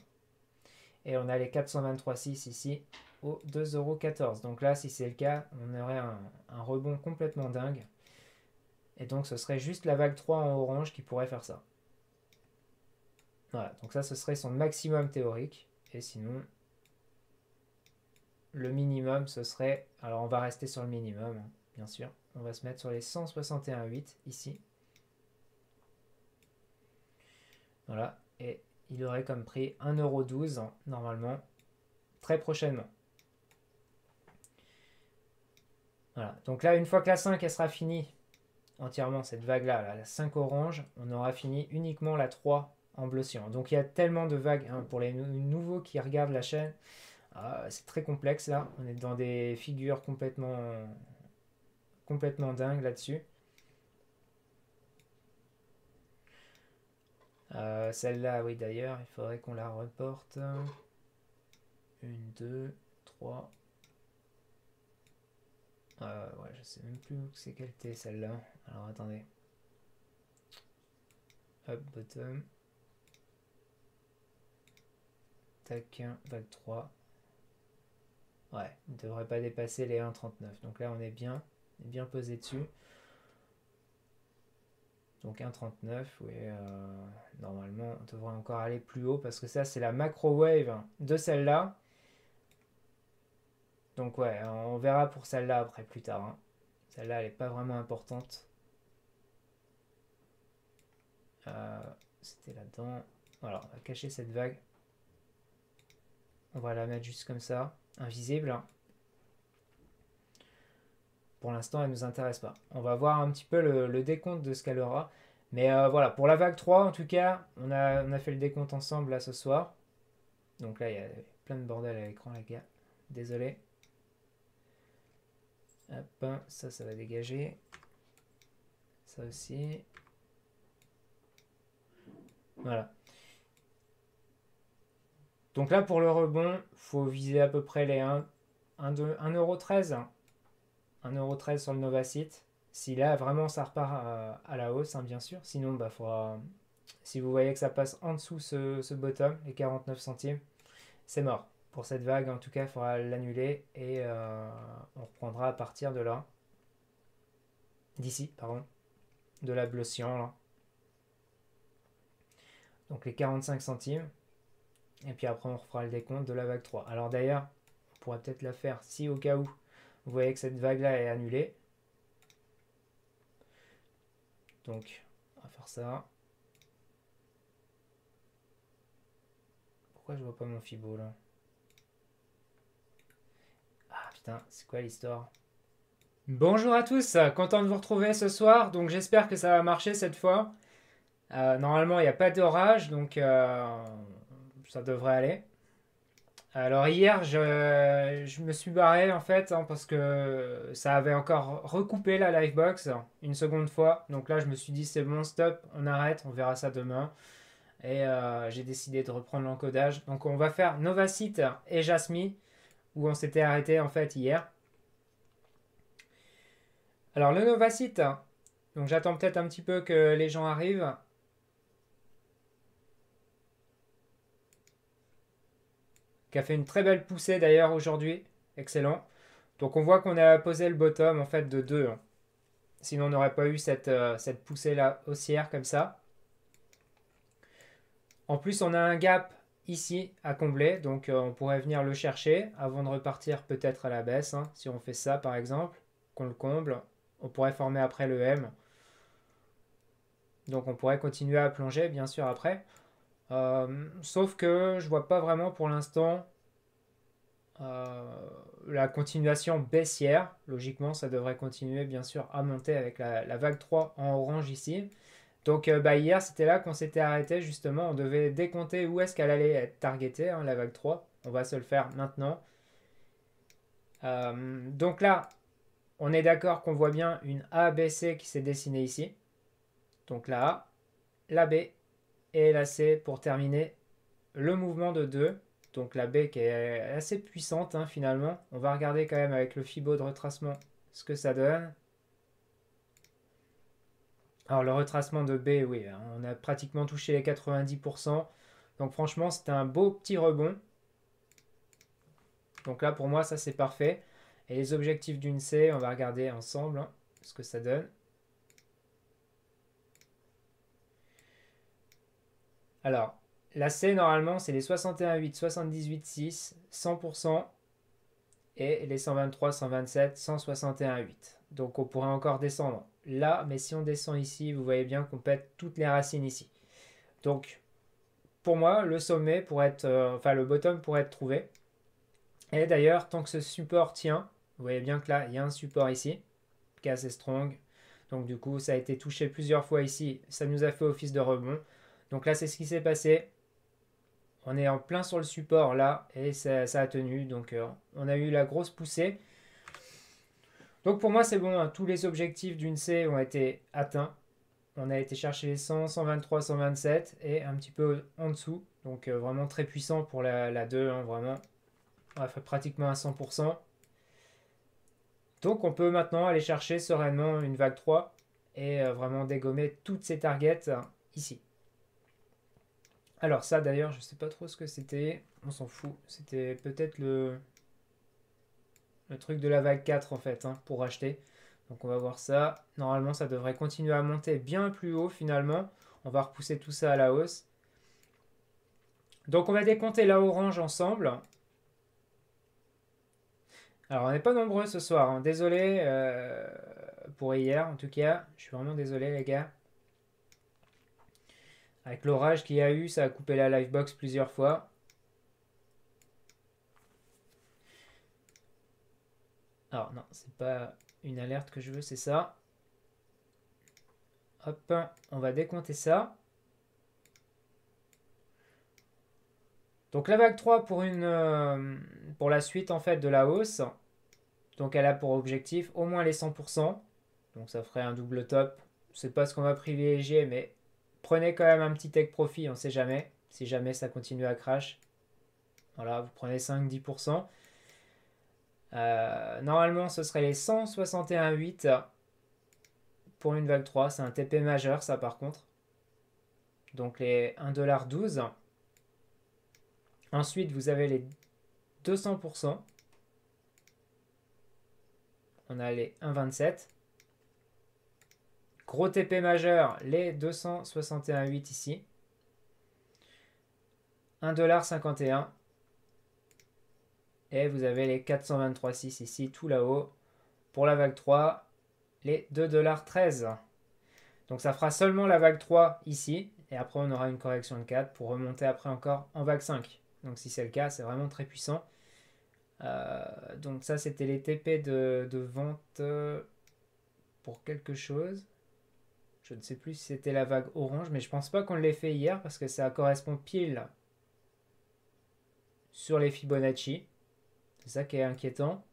Speaker 1: Et on a les 423,6 ici au 2,14€. Donc là, si c'est le cas, on aurait un, rebond complètement dingue. Et donc ce serait juste la vague 3 en orange qui pourrait faire ça. Voilà, donc ça ce serait son maximum théorique. Et sinon, le minimum ce serait... Alors on va rester sur le minimum, hein, bien sûr. On va se mettre sur les 161,8 ici. Voilà, et il aurait comme prix 1,12€ normalement, très prochainement. Voilà, donc là, une fois que la 5 elle sera finie, entièrement cette vague-là, la 5 orange, on aura fini uniquement la 3 en bleu. Donc il y a tellement de vagues, hein, pour les nouveaux qui regardent la chaîne, ah, c'est très complexe là, on est dans des figures complètement, complètement dingues là-dessus. Euh, celle-là, oui, d'ailleurs, il faudrait qu'on la reporte. Une, deux, trois. Euh, ouais, je sais même plus où c'est quelle était celle-là. Alors attendez. Up, bottom. Tac, 1, vague 3. Ouais, il ne devrait pas dépasser les 1,39. Donc là, on est bien, bien posé dessus. Donc 1,39, oui, euh, normalement on devrait encore aller plus haut parce que ça c'est la macro wave de celle-là. Donc ouais, on verra pour celle-là après plus tard. Hein. Celle-là elle n'est pas vraiment importante. Euh, c'était là-dedans. Voilà, on va cacher cette vague. On va la mettre juste comme ça, invisible. Pour l'instant, elle ne nous intéresse pas. On va voir un petit peu le, décompte de ce qu'elle aura. Mais euh, voilà, pour la vague 3, en tout cas, on a, fait le décompte ensemble là ce soir. Donc là, il y a plein de bordel à l'écran, les gars. Désolé. Hop, ça, ça va dégager. Ça aussi. Voilà. Donc là, pour le rebond, faut viser à peu près les 1, 1,13€. 1,13€ sur le Novacite. Si là, vraiment, ça repart à, la hausse, hein, bien sûr. Sinon, bah, faudra... si vous voyez que ça passe en dessous ce, bottom, les 49 centimes, c'est mort. Pour cette vague, en tout cas, il faudra l'annuler et euh, on reprendra à partir de là. D'ici, pardon. De la bleu là. Donc les 45 centimes. Et puis après, on refera le décompte de la vague 3. Alors d'ailleurs, on pourrait peut-être la faire si au cas où vous voyez que cette vague-là est annulée. Donc, on va faire ça. Pourquoi je vois pas mon fibo là? Ah putain, c'est quoi l'histoire? Bonjour à tous, content de vous retrouver ce soir. Donc j'espère que ça va marcher cette fois. Euh, normalement, il n'y a pas d'orage, donc euh, ça devrait aller. Alors hier, je, me suis barré en fait hein, parce que ça avait encore recoupé la livebox une seconde fois. Donc là, je me suis dit c'est bon, stop, on arrête, on verra ça demain. Et euh, j'ai décidé de reprendre l'encodage. Donc on va faire Novacite et Jasmine où on s'était arrêté en fait hier. Alors le Novacite, donc j'attends peut-être un petit peu que les gens arrivent. Qui a fait une très belle poussée d'ailleurs aujourd'hui. Excellent. Donc on voit qu'on a posé le bottom en fait de 2. Hein. Sinon on n'aurait pas eu cette, euh, poussée là haussière comme ça. En plus on a un gap ici à combler. Donc euh, on pourrait venir le chercher avant de repartir peut-être à la baisse. Hein. Si on fait ça par exemple, qu'on le comble, on pourrait former après le M. Donc on pourrait continuer à plonger bien sûr après. Euh, sauf que je vois pas vraiment pour l'instant euh, la continuation baissière. Logiquement ça devrait continuer bien sûr à monter avec la, vague 3 en orange ici. Donc euh, bah, hier, c'était là qu'on s'était arrêté justement. On devait décompter où est-ce qu'elle allait être targetée, hein, la vague 3. On va se le faire maintenant. Donc là, on est d'accord qu'on voit bien une ABC qui s'est dessinée ici. Donc A, la B et la C pour terminer le mouvement de 2. Donc la B qui est assez puissante hein, finalement. On va regarder quand même avec le Fibo de retracement ce que ça donne. Alors le retracement de B, oui, hein, on a pratiquement touché les 90%. Donc franchement, c'était un beau petit rebond. Donc là, pour moi, ça c'est parfait. Et les objectifs d'une C, on va regarder ensemble hein, ce que ça donne. Alors, la C, normalement, c'est les 61,8, 78,6, 100%. Et les 123, 127, 161,8. Donc on pourrait encore descendre là, mais si on descend ici, vous voyez bien qu'on pète toutes les racines ici. Donc, pour moi, le sommet pourrait être, euh, enfin le bottom pourrait être trouvé. Et d'ailleurs, tant que ce support tient, vous voyez bien que là, il y a un support ici, qui est assez strong. Donc du coup, ça a été touché plusieurs fois ici, ça nous a fait office de rebond. Donc là, c'est ce qui s'est passé. On est en plein sur le support là, et ça, a tenu. Donc euh, on a eu la grosse poussée. Donc pour moi, c'est bon. Hein. Tous les objectifs d'une C ont été atteints. On a été chercher les 100, 123, 127 et un petit peu en dessous. Donc euh, vraiment très puissant pour la, 2. Hein, vraiment, on a fait pratiquement à 100%. Donc on peut maintenant aller chercher sereinement une vague 3 et euh, vraiment dégommer toutes ces targets hein, ici. Alors ça d'ailleurs, je sais pas trop ce que c'était. On s'en fout. C'était peut-être le le truc de la vague 4 en fait, hein, pour acheter. Donc on va voir ça. Normalement, ça devrait continuer à monter bien plus haut finalement. On va repousser tout ça à la hausse. Donc on va décompter la orange ensemble. Alors on n'est pas nombreux ce soir. Hein. Désolé euh, pour hier en tout cas. Je suis vraiment désolé les gars. Avec l'orage qu'il y a eu, ça a coupé la livebox plusieurs fois. Alors non, c'est pas une alerte que je veux, c'est ça. Hop, on va décompter ça. Donc la vague 3 pour, une, euh, pour la suite en fait de la hausse. Donc elle a pour objectif au moins les 100%. Donc ça ferait un double top. C'est pas ce qu'on va privilégier, mais prenez quand même un petit take profit, on sait jamais. Si jamais ça continue à crash. Voilà, vous prenez 5-10%. Euh, normalement, ce serait les 161,8 pour une vague 3. C'est un TP majeur, ça, par contre. Donc, les 1,12$. Ensuite, vous avez les 200%. On a les 1,27. Gros TP majeur, les 261,8 ici. 1,51$. Et vous avez les 423,6 ici, tout là-haut. Pour la vague 3, les 2,13$. Donc ça fera seulement la vague 3 ici. Et après, on aura une correction de 4 pour remonter après encore en vague 5. Donc si c'est le cas, c'est vraiment très puissant. Euh, donc ça, c'était les TP de, de, vente euh, pour quelque chose. Je ne sais plus si c'était la vague orange, mais je pense pas qu'on l'ait fait hier parce que ça correspond pile sur les Fibonacci. C'est ça qui est inquiétant.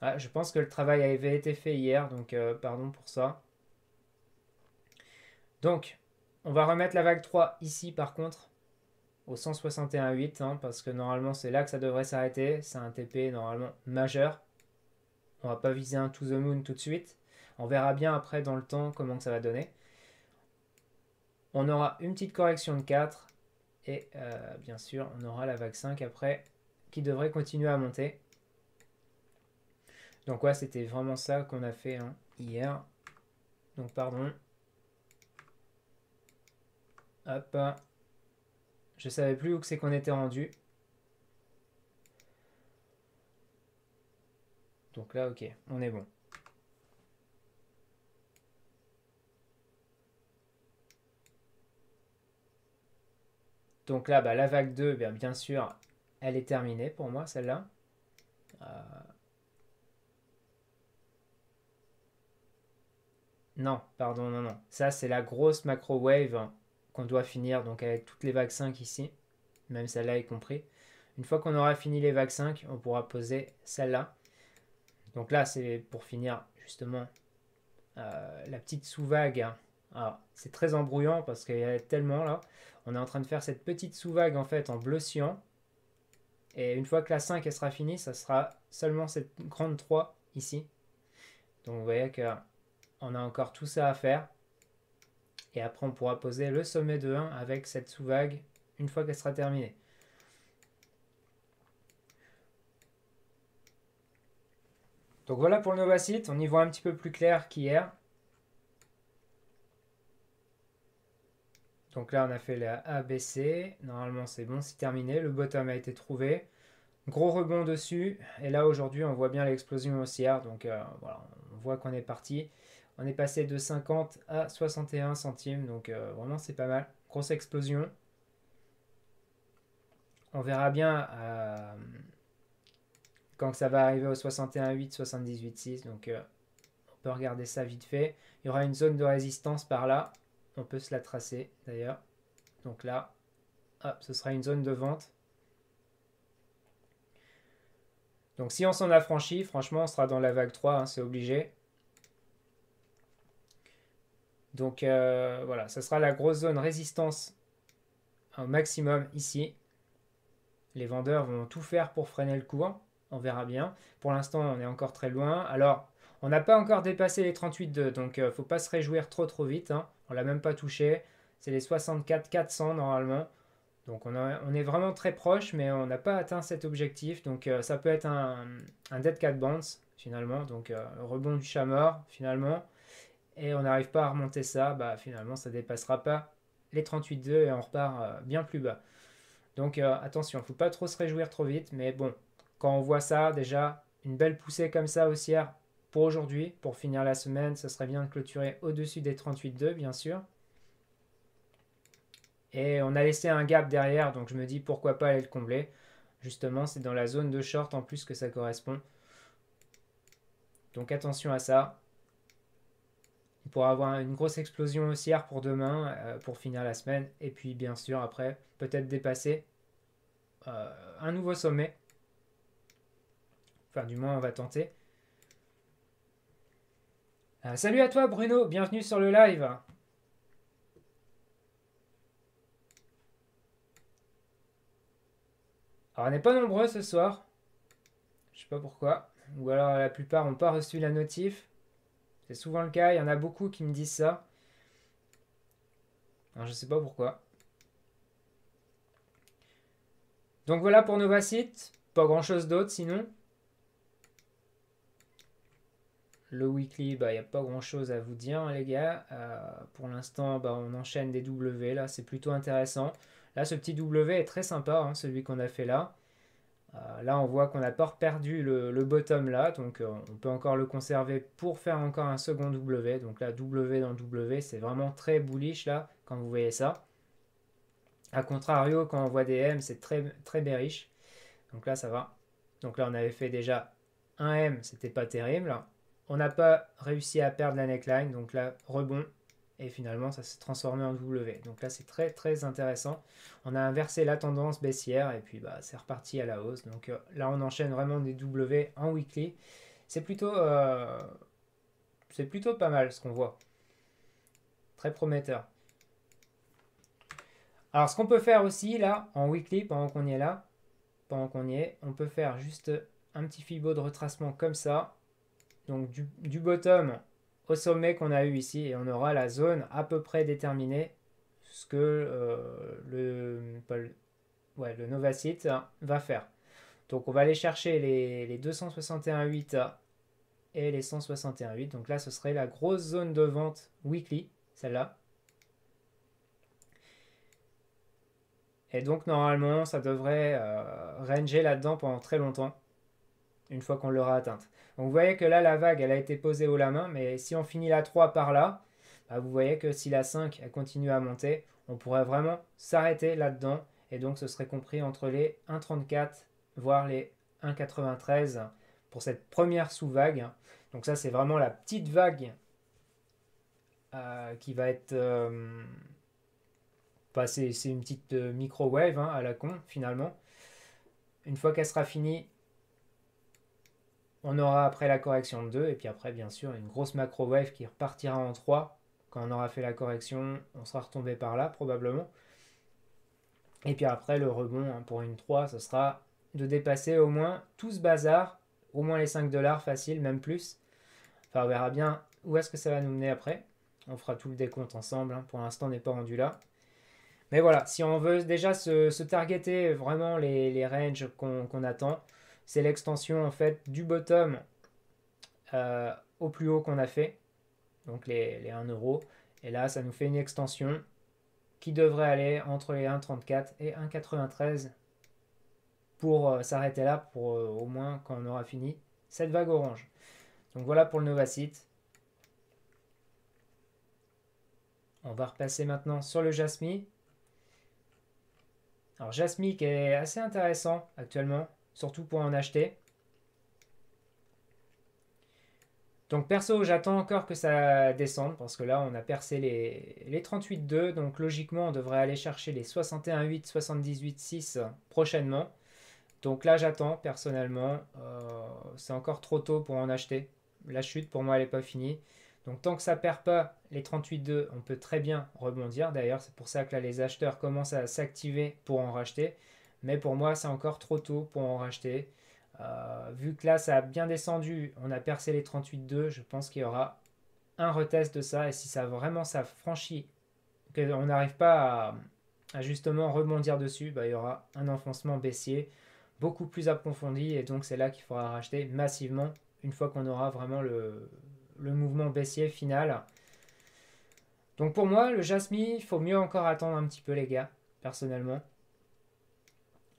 Speaker 1: Ah, je pense que le travail avait été fait hier, donc euh, pardon pour ça. Donc, on va remettre la vague 3 ici par contre, au 161.8, hein, parce que normalement c'est là que ça devrait s'arrêter. C'est un TP normalement majeur. On va pas viser un to the moon tout de suite. On verra bien après dans le temps comment ça va donner. On aura une petite correction de 4. Et euh, bien sûr, on aura la vague 5 après qui devrait continuer à monter. Donc ouais, c'était vraiment ça qu'on a fait hein, hier. Donc pardon. Hop. Je savais plus où c'est qu'on était rendu. Donc là, ok, on est bon. Donc là, bah, la vague 2, bien, bien sûr, elle est terminée pour moi, celle-là. Euh, non, pardon, non, non. Ça, c'est la grosse macro wave qu'on doit finir, donc avec toutes les vagues 5 ici, même celle-là y compris. Une fois qu'on aura fini les vagues 5, on pourra poser celle-là. Donc là, c'est pour finir justement euh, la petite sous-vague. Hein. C'est très embrouillant parce qu'il y a tellement là. On est en train de faire cette petite sous-vague en fait en bleu cyan. Et une fois que la 5 elle sera finie, ça sera seulement cette grande 3 ici. Donc vous voyez qu'on a encore tout ça à faire. Et après on pourra poser le sommet de 1 avec cette sous-vague une fois qu'elle sera terminée. Donc voilà pour le Novacite, on y voit un petit peu plus clair qu'hier. Donc là, on a fait la ABC. Normalement, c'est bon, c'est terminé. Le bottom a été trouvé. Gros rebond dessus. Et là, aujourd'hui, on voit bien l'explosion haussière. Donc euh, voilà, on voit qu'on est parti. On est passé de 50 à 61 centimes. Donc euh, vraiment, c'est pas mal. Grosse explosion. On verra bien euh, quand ça va arriver au 61,8, 78,6. Donc on peut regarder ça vite fait. Il y aura une zone de résistance par là. On peut se la tracer d'ailleurs. Donc là, ce sera une zone de vente. Donc si on s'en affranchit, franchement, on sera dans la vague 3, hein, c'est obligé. Donc euh, voilà, ce sera la grosse zone résistance au maximum ici. Les vendeurs vont tout faire pour freiner le cours. On verra bien. Pour l'instant, on est encore très loin. Alors, on n'a pas encore dépassé les 38,2, donc euh, faut pas se réjouir trop trop vite. Hein. On l'a même pas touché. C'est les 64 400 normalement. Donc on, est vraiment très proche, mais on n'a pas atteint cet objectif. Donc euh, ça peut être un, dead cat bounce finalement. Donc euh, rebond du chat mort finalement. Et on n'arrive pas à remonter ça. Bah finalement ça dépassera pas les 38,2 et on repart bien plus bas. Donc attention, faut pas trop se réjouir trop vite. Mais bon, quand on voit ça déjà, une belle poussée comme ça haussière pour aujourd'hui. Pour finir la semaine, ce serait bien de clôturer au-dessus des 38,2 bien sûr. Et on a laissé un gap derrière, donc je me dis pourquoi pas aller le combler. Justement, c'est dans la zone de short en plus que ça correspond. Donc attention à ça. On pourra avoir une grosse explosion haussière pour demain, euh, pour finir la semaine. Et puis bien sûr, après, peut-être dépasser euh, un nouveau sommet. Enfin, du moins, on va tenter. Euh, salut à toi Bruno, bienvenue sur le live. Alors on n'est pas nombreux ce soir. Je sais pas pourquoi. Ou alors la plupart n'ont pas reçu la notif. C'est souvent le cas, il y en a beaucoup qui me disent ça. Alors je sais pas pourquoi. Donc voilà pour Novacite. Pas grand chose d'autre sinon. Le weekly, il bah, n'y a pas grand chose à vous dire, hein, les gars. Euh, pour l'instant, bah, on enchaîne des W là, c'est plutôt intéressant. Là, ce petit W est très sympa, hein, celui qu'on a fait là. Euh, là, on voit qu'on n'a pas perdu le, bottom là, donc euh, on peut encore le conserver pour faire encore un second W. Donc là, W dans W, c'est vraiment très bullish là, quand vous voyez ça. A contrario, quand on voit des M, c'est très, très bearish. Donc là, ça va. Donc là, on avait fait déjà un M, c'était pas terrible. On n'a pas réussi à perdre la neckline, donc là, rebond. Et finalement, ça s'est transformé en W. Donc là, c'est très très intéressant. On a inversé la tendance baissière et puis bah, c'est reparti à la hausse. Donc euh, là, on enchaîne vraiment des W en weekly. C'est plutôt, euh, c'est plutôt pas mal ce qu'on voit. Très prometteur. Alors, ce qu'on peut faire aussi là, en weekly, pendant qu'on y est là, pendant qu'on y est, on peut faire juste un petit fibo de retracement comme ça donc du, bottom au sommet qu'on a eu ici et on aura la zone à peu près déterminée ce que euh, le, ouais, le Novacite va faire. Donc on va aller chercher les, les 261.8 et les 161.8. Donc là ce serait la grosse zone de vente weekly, celle-là. Et donc normalement, ça devrait euh, ranger là-dedans pendant très longtemps, une fois qu'on l'aura atteinte. Donc vous voyez que là, la vague, elle a été posée haut la main, mais si on finit la 3 par là, bah, vous voyez que si la 5, elle continue à monter, on pourrait vraiment s'arrêter là-dedans, et donc ce serait compris entre les 1,34, voire les 1,93 pour cette première sous-vague. Donc ça, c'est vraiment la petite vague euh, qui va être... Euh, c'est une petite euh, microwave hein, à la con, finalement. Une fois qu'elle sera finie, on aura après la correction de 2, et puis après, bien sûr, une grosse macro-wave qui repartira en 3. Quand on aura fait la correction, on sera retombé par là, probablement. Et puis après, le rebond hein, pour une 3, ce sera de dépasser au moins tout ce bazar, au moins les 5 dollars, facile, même plus. Enfin, on verra bien où est-ce que ça va nous mener après. On fera tout le décompte ensemble. Hein. Pour l'instant, on n'est pas rendu là. Mais voilà, si on veut déjà se, targeter vraiment les, ranges qu'on attend, c'est l'extension en fait du bottom euh, au plus haut qu'on a fait, donc les, les 1 euro. Et là, ça nous fait une extension qui devrait aller entre les 1,34 et 1,93 pour euh, s'arrêter là, pour euh, au moins quand on aura fini cette vague orange. Donc voilà pour le Novacite. On va repasser maintenant sur le Jasmine. Alors Jasmine qui est assez intéressant actuellement, surtout pour en acheter. Donc perso, j'attends encore que ça descende parce que là, on a percé les, les 38,2. Donc logiquement, on devrait aller chercher les 61,8, 78,6 prochainement. Donc là, j'attends personnellement. Euh, c'est encore trop tôt pour en acheter. La chute, pour moi, elle n'est pas finie. Donc tant que ça perd pas les 38,2, on peut très bien rebondir. D'ailleurs, c'est pour ça que là, les acheteurs commencent à s'activer pour en racheter. Mais pour moi, c'est encore trop tôt pour en racheter. Euh, vu que là, ça a bien descendu, on a percé les 38,2, je pense qu'il y aura un retest de ça. Et si ça vraiment ça franchit, qu'on n'arrive pas à, justement rebondir dessus, bah, il y aura un enfoncement baissier beaucoup plus approfondi. Et donc, c'est là qu'il faudra racheter massivement une fois qu'on aura vraiment le, le mouvement baissier final. Donc pour moi, le Jasmine, il faut mieux encore attendre un petit peu les gars, personnellement.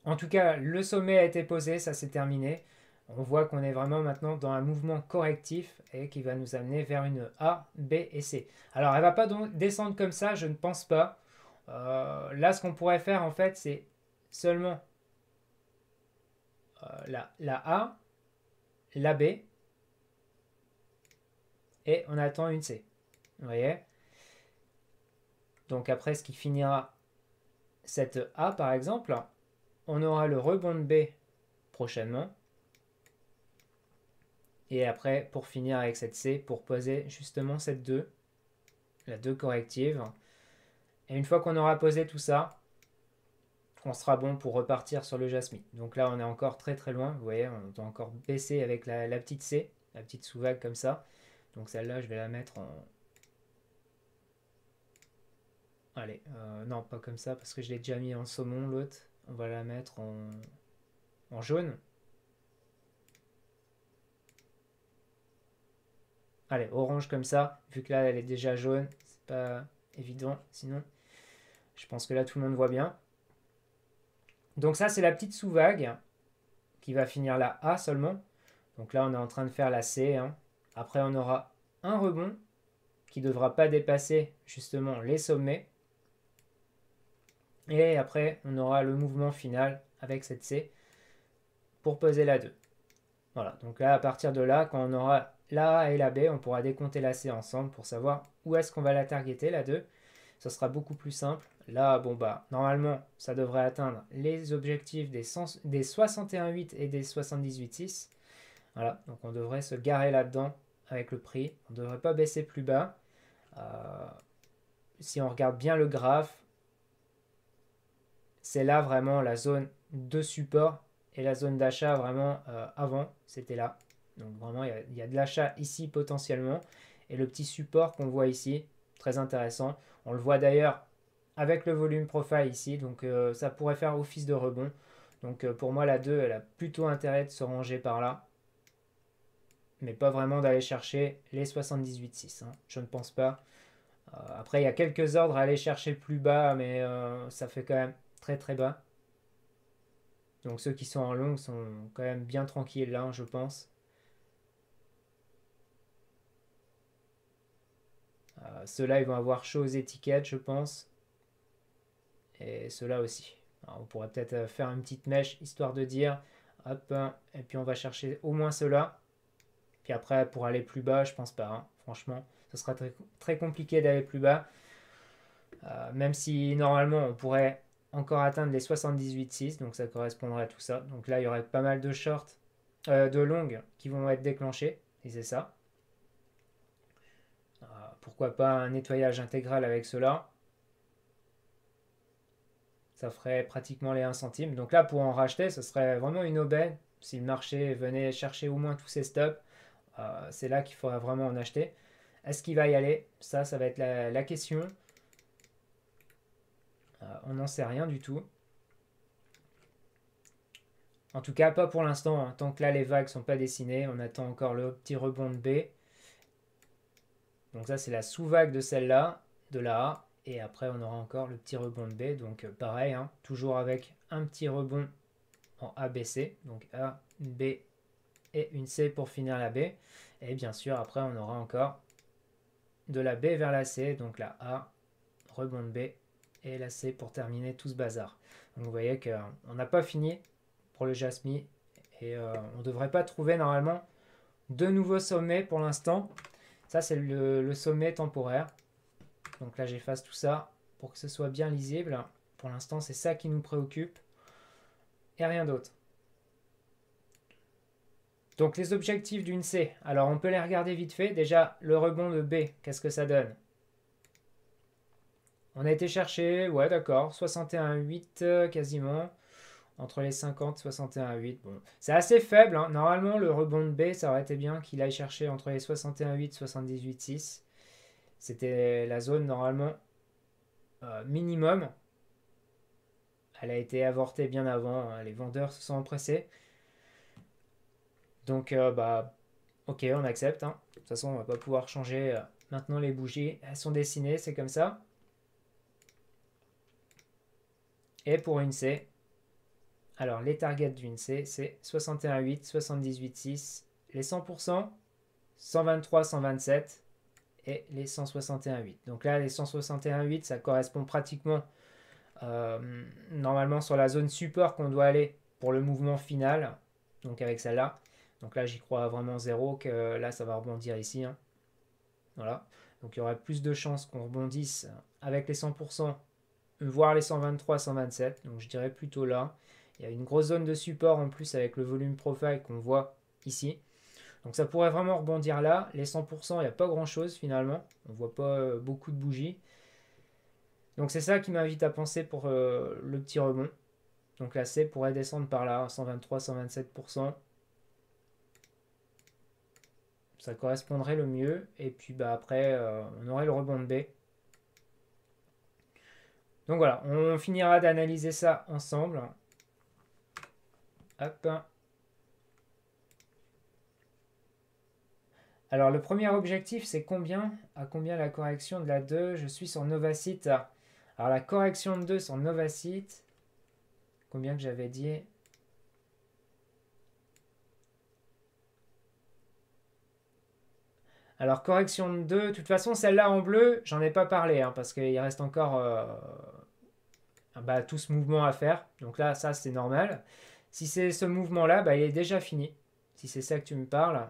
Speaker 1: En tout cas, le sommet a été posé, ça s'est terminé. On voit qu'on est vraiment maintenant dans un mouvement correctif et qui va nous amener vers une A, B et C. Alors elle va pas descendre comme ça, je ne pense pas. Euh, là, ce qu'on pourrait faire en fait, c'est seulement euh, la, la A, la B, et on attend une C. Vous voyez? Donc après, ce qui finira cette A, par exemple, on aura le rebond de B prochainement. Et après, pour finir avec cette C, pour poser justement cette 2, la 2 corrective. Et une fois qu'on aura posé tout ça, on sera bon pour repartir sur le jasmine. Donc là, on est encore très très loin. Vous voyez, on doit encore baisser avec la, petite C, la petite sous-vague comme ça. Donc celle-là, je vais la mettre en... Allez, euh, non, pas comme ça, parce que je l'ai déjà mis en saumon, l'autre. On va la mettre en, jaune. Allez, orange comme ça, vu que là, elle est déjà jaune. C'est pas évident, sinon. Je pense que là, tout le monde voit bien. Donc ça, c'est la petite sous-vague qui va finir la A seulement. Donc là, on est en train de faire la C. Hein. Après, on aura un rebond qui ne devra pas dépasser justement les sommets. Et après, on aura le mouvement final avec cette C pour poser la 2. Voilà, donc là, à partir de là, quand on aura la A et la B, on pourra décompter la C ensemble pour savoir où est-ce qu'on va la targeter, la 2. Ce sera beaucoup plus simple. Là, bon bah, normalement, ça devrait atteindre les objectifs des, des 61,8 et des 78,6. Voilà, donc on devrait se garer là-dedans avec le prix. On ne devrait pas baisser plus bas. Euh, si on regarde bien le graphe, c'est là vraiment la zone de support et la zone d'achat vraiment euh, avant, c'était là. Donc vraiment, il y, a, de l'achat ici potentiellement. Et le petit support qu'on voit ici, très intéressant. On le voit d'ailleurs avec le volume profile ici, donc euh, ça pourrait faire office de rebond. Donc pour moi, la 2, elle a plutôt intérêt de se ranger par là mais pas vraiment d'aller chercher les 78,6. Hein. Je ne pense pas. Euh, après, il y a quelques ordres à aller chercher plus bas, mais euh, ça fait quand même très très bas. Donc ceux qui sont en long sont quand même bien tranquilles là, je pense. Euh, ceux-là, ils vont avoir chaud aux étiquettes, je pense. Et ceux-là aussi. on pourrait peut-être euh, faire une petite mèche, histoire de dire, hop, et puis on va chercher au moins ceux-là. Puis après, pour aller plus bas, je pense pas, hein. franchement. Ce sera très, compliqué d'aller plus bas. Euh, même si normalement, on pourrait encore atteindre les 78,6, donc ça correspondrait à tout ça. Donc là, il y aurait pas mal de shorts, de longues qui vont être déclenchées, et c'est ça. Pourquoi pas un nettoyage intégral avec cela Ça ferait pratiquement les 1 centime. Donc là, pour en racheter, ce serait vraiment une aubaine. Si le marché venait chercher au moins tous ces stops, euh, c'est là qu'il faudrait vraiment en acheter. Est-ce qu'il va y aller? Ça, ça va être la, question. Euh, on n'en sait rien du tout. En tout cas, pas pour l'instant. Hein. Tant que là, les vagues sont pas dessinées, on attend encore le petit rebond de B. Donc ça, c'est la sous-vague de celle-là, de la A. Et après, on aura encore le petit rebond de B. Donc euh, pareil, hein, toujours avec un petit rebond en ABC. Donc A, B et une C pour finir la B. Et bien sûr, après, on aura encore de la B vers la C. Donc la A, rebond de B et la C pour terminer tout ce bazar. Donc vous voyez qu'on n'a pas fini pour le Jasmine. Et euh, on ne devrait pas trouver normalement de nouveaux sommets pour l'instant. Ça, c'est le, sommet temporaire. Donc là, j'efface tout ça pour que ce soit bien lisible. Pour l'instant, c'est ça qui nous préoccupe. Et rien d'autre. Donc les objectifs d'une C. Alors on peut les regarder vite fait. Déjà, le rebond de B, qu'est-ce que ça donne? On a été chercher, ouais d'accord, 61,8 euh, quasiment entre les 50 61 8. Bon, c'est assez faible. Hein. Normalement, le rebond de B, ça aurait été bien qu'il aille chercher entre les 61 8 78 6. C'était la zone normalement euh, minimum. Elle a été avortée bien avant. Hein. Les vendeurs se sont empressés. Donc, euh, bah, ok, on accepte. Hein. De toute façon, on va pas pouvoir changer. Maintenant, les bougies, elles sont dessinées, c'est comme ça. Et pour une C, alors, les targets d'une C, c'est 61,8, 78,6, les 100%, 123, 127 et les 161,8. Donc là, les 161,8, ça correspond pratiquement euh, normalement sur la zone support qu'on doit aller pour le mouvement final. Donc avec celle-là. Donc là, j'y crois vraiment zéro que là, ça va rebondir ici. Hein. Voilà. Donc il y aurait plus de chances qu'on rebondisse avec les 100%, voire les 123, 127. Donc je dirais plutôt là. Il y a une grosse zone de support en plus avec le volume profile qu'on voit ici. Donc ça pourrait vraiment rebondir là. Les 100%, il n'y a pas grand chose finalement. On ne voit pas euh, beaucoup de bougies. Donc c'est ça qui m'invite à penser pour euh, le petit rebond. Donc la C pourrait descendre par là, 123-127%. Ça correspondrait le mieux. Et puis bah, après, euh, on aurait le rebond de B. Donc voilà, on finira d'analyser ça ensemble. Hop. Alors le premier objectif c'est combien À combien la correction de la 2 Je suis sur Novacite. Alors la correction de 2 sur Novacite, combien que j'avais dit? Alors correction de 2, de toute façon celle-là en bleu, j'en ai pas parlé hein, parce qu'il reste encore euh, bah, tout ce mouvement à faire. Donc là ça c'est normal. Si c'est ce mouvement-là, bah, il est déjà fini. Si c'est ça que tu me parles,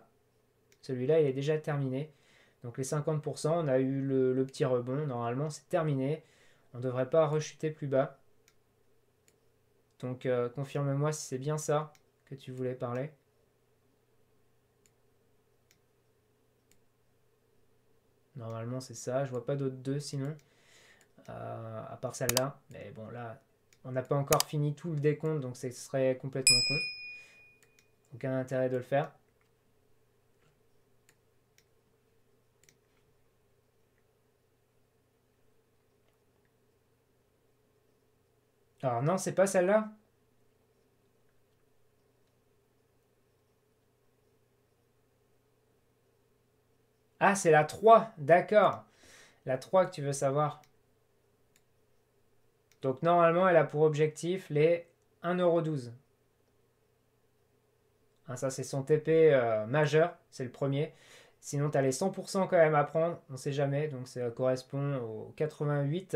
Speaker 1: celui-là, il est déjà terminé. Donc les 50%, on a eu le, petit rebond. Normalement, c'est terminé. On ne devrait pas rechuter plus bas. Donc euh, confirme-moi si c'est bien ça que tu voulais parler. Normalement, c'est ça. Je vois pas d'autres deux sinon. À part celle-là. Mais bon, là, on n'a pas encore fini tout le décompte, donc ce serait complètement con. Aucun intérêt de le faire. Alors non, c'est pas celle-là. Ah, c'est la 3, d'accord. La 3 que tu veux savoir. Donc normalement, elle a pour objectif les 1,12€. Hein, ça, c'est son TP euh, majeur, c'est le premier. Sinon, tu as les 100% quand même à prendre, on ne sait jamais. Donc ça correspond au 88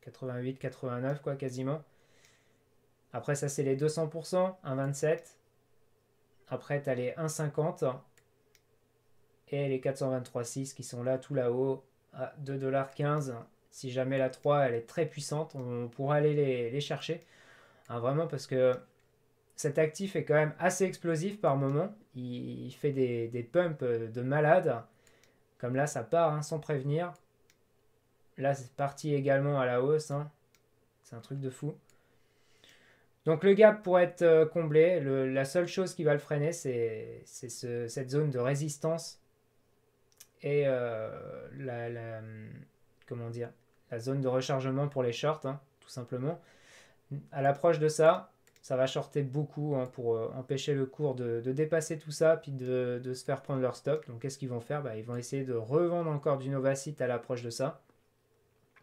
Speaker 1: 88, 89 quoi, quasiment. Après, ça, c'est les 200%, 1,27. Après, tu as les 1,50 et les 423,6 qui sont là tout là-haut à 2,15$. Si jamais la 3 elle est très puissante, on pourra aller les, chercher. Hein, vraiment parce que cet actif est quand même assez explosif par moment. Il, fait des, pumps de malade. Comme là, ça part hein, sans prévenir. Là, c'est parti également à la hausse. Hein. C'est un truc de fou. Donc le gap pourrait être euh, comblé. la seule chose qui va le freiner, c'est cette zone de résistance et euh, la, comment dire, la zone de rechargement pour les shorts, hein, tout simplement. À l'approche de ça, ça va shorter beaucoup hein, pour euh, empêcher le cours de, dépasser tout ça, puis de, se faire prendre leur stop. Donc qu'est-ce qu'ils vont faire? Bah, Ils vont essayer de revendre encore du Novacite à l'approche de ça.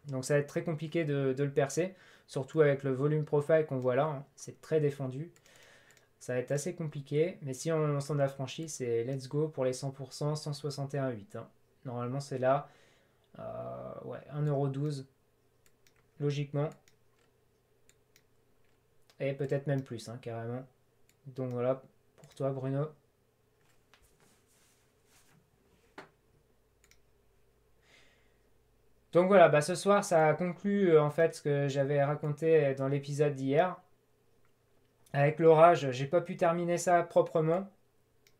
Speaker 1: Donc ça va être très compliqué de, le percer, surtout avec le volume profile qu'on voit là, hein. c'est très défendu. Ça va être assez compliqué, mais si on, s'en affranchit, c'est let's go pour les 100%, 161,8. Hein. Normalement c'est là, euh, ouais, 1,12€ logiquement. Et peut-être même plus, hein, carrément. Donc voilà, pour toi Bruno. Donc voilà, bah ce soir, ça conclut euh, en fait ce que j'avais raconté dans l'épisode d'hier. Avec l'orage, j'ai pas pu terminer ça proprement.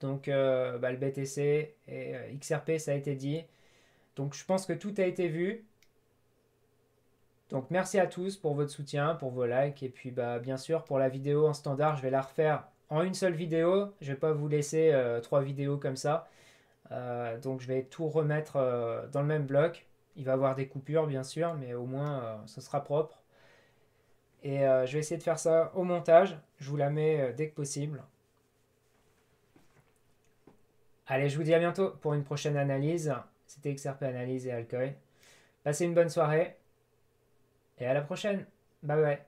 Speaker 1: Donc euh, bah, le BTC et euh, XRP, ça a été dit. Donc je pense que tout a été vu. Donc merci à tous pour votre soutien, pour vos likes. Et puis bah, bien sûr, pour la vidéo en standard, je vais la refaire en une seule vidéo. Je vais pas vous laisser trois vidéos comme ça. donc je vais tout remettre dans le même bloc. Il va y avoir des coupures, bien sûr, mais au moins, euh, ce sera propre. Et euh, je vais essayer de faire ça au montage. Je vous la mets euh, dès que possible. Allez, je vous dis à bientôt pour une prochaine analyse. C'était XRP Analyse et Alcoy. Passez une bonne soirée. Et à la prochaine. Bye bye.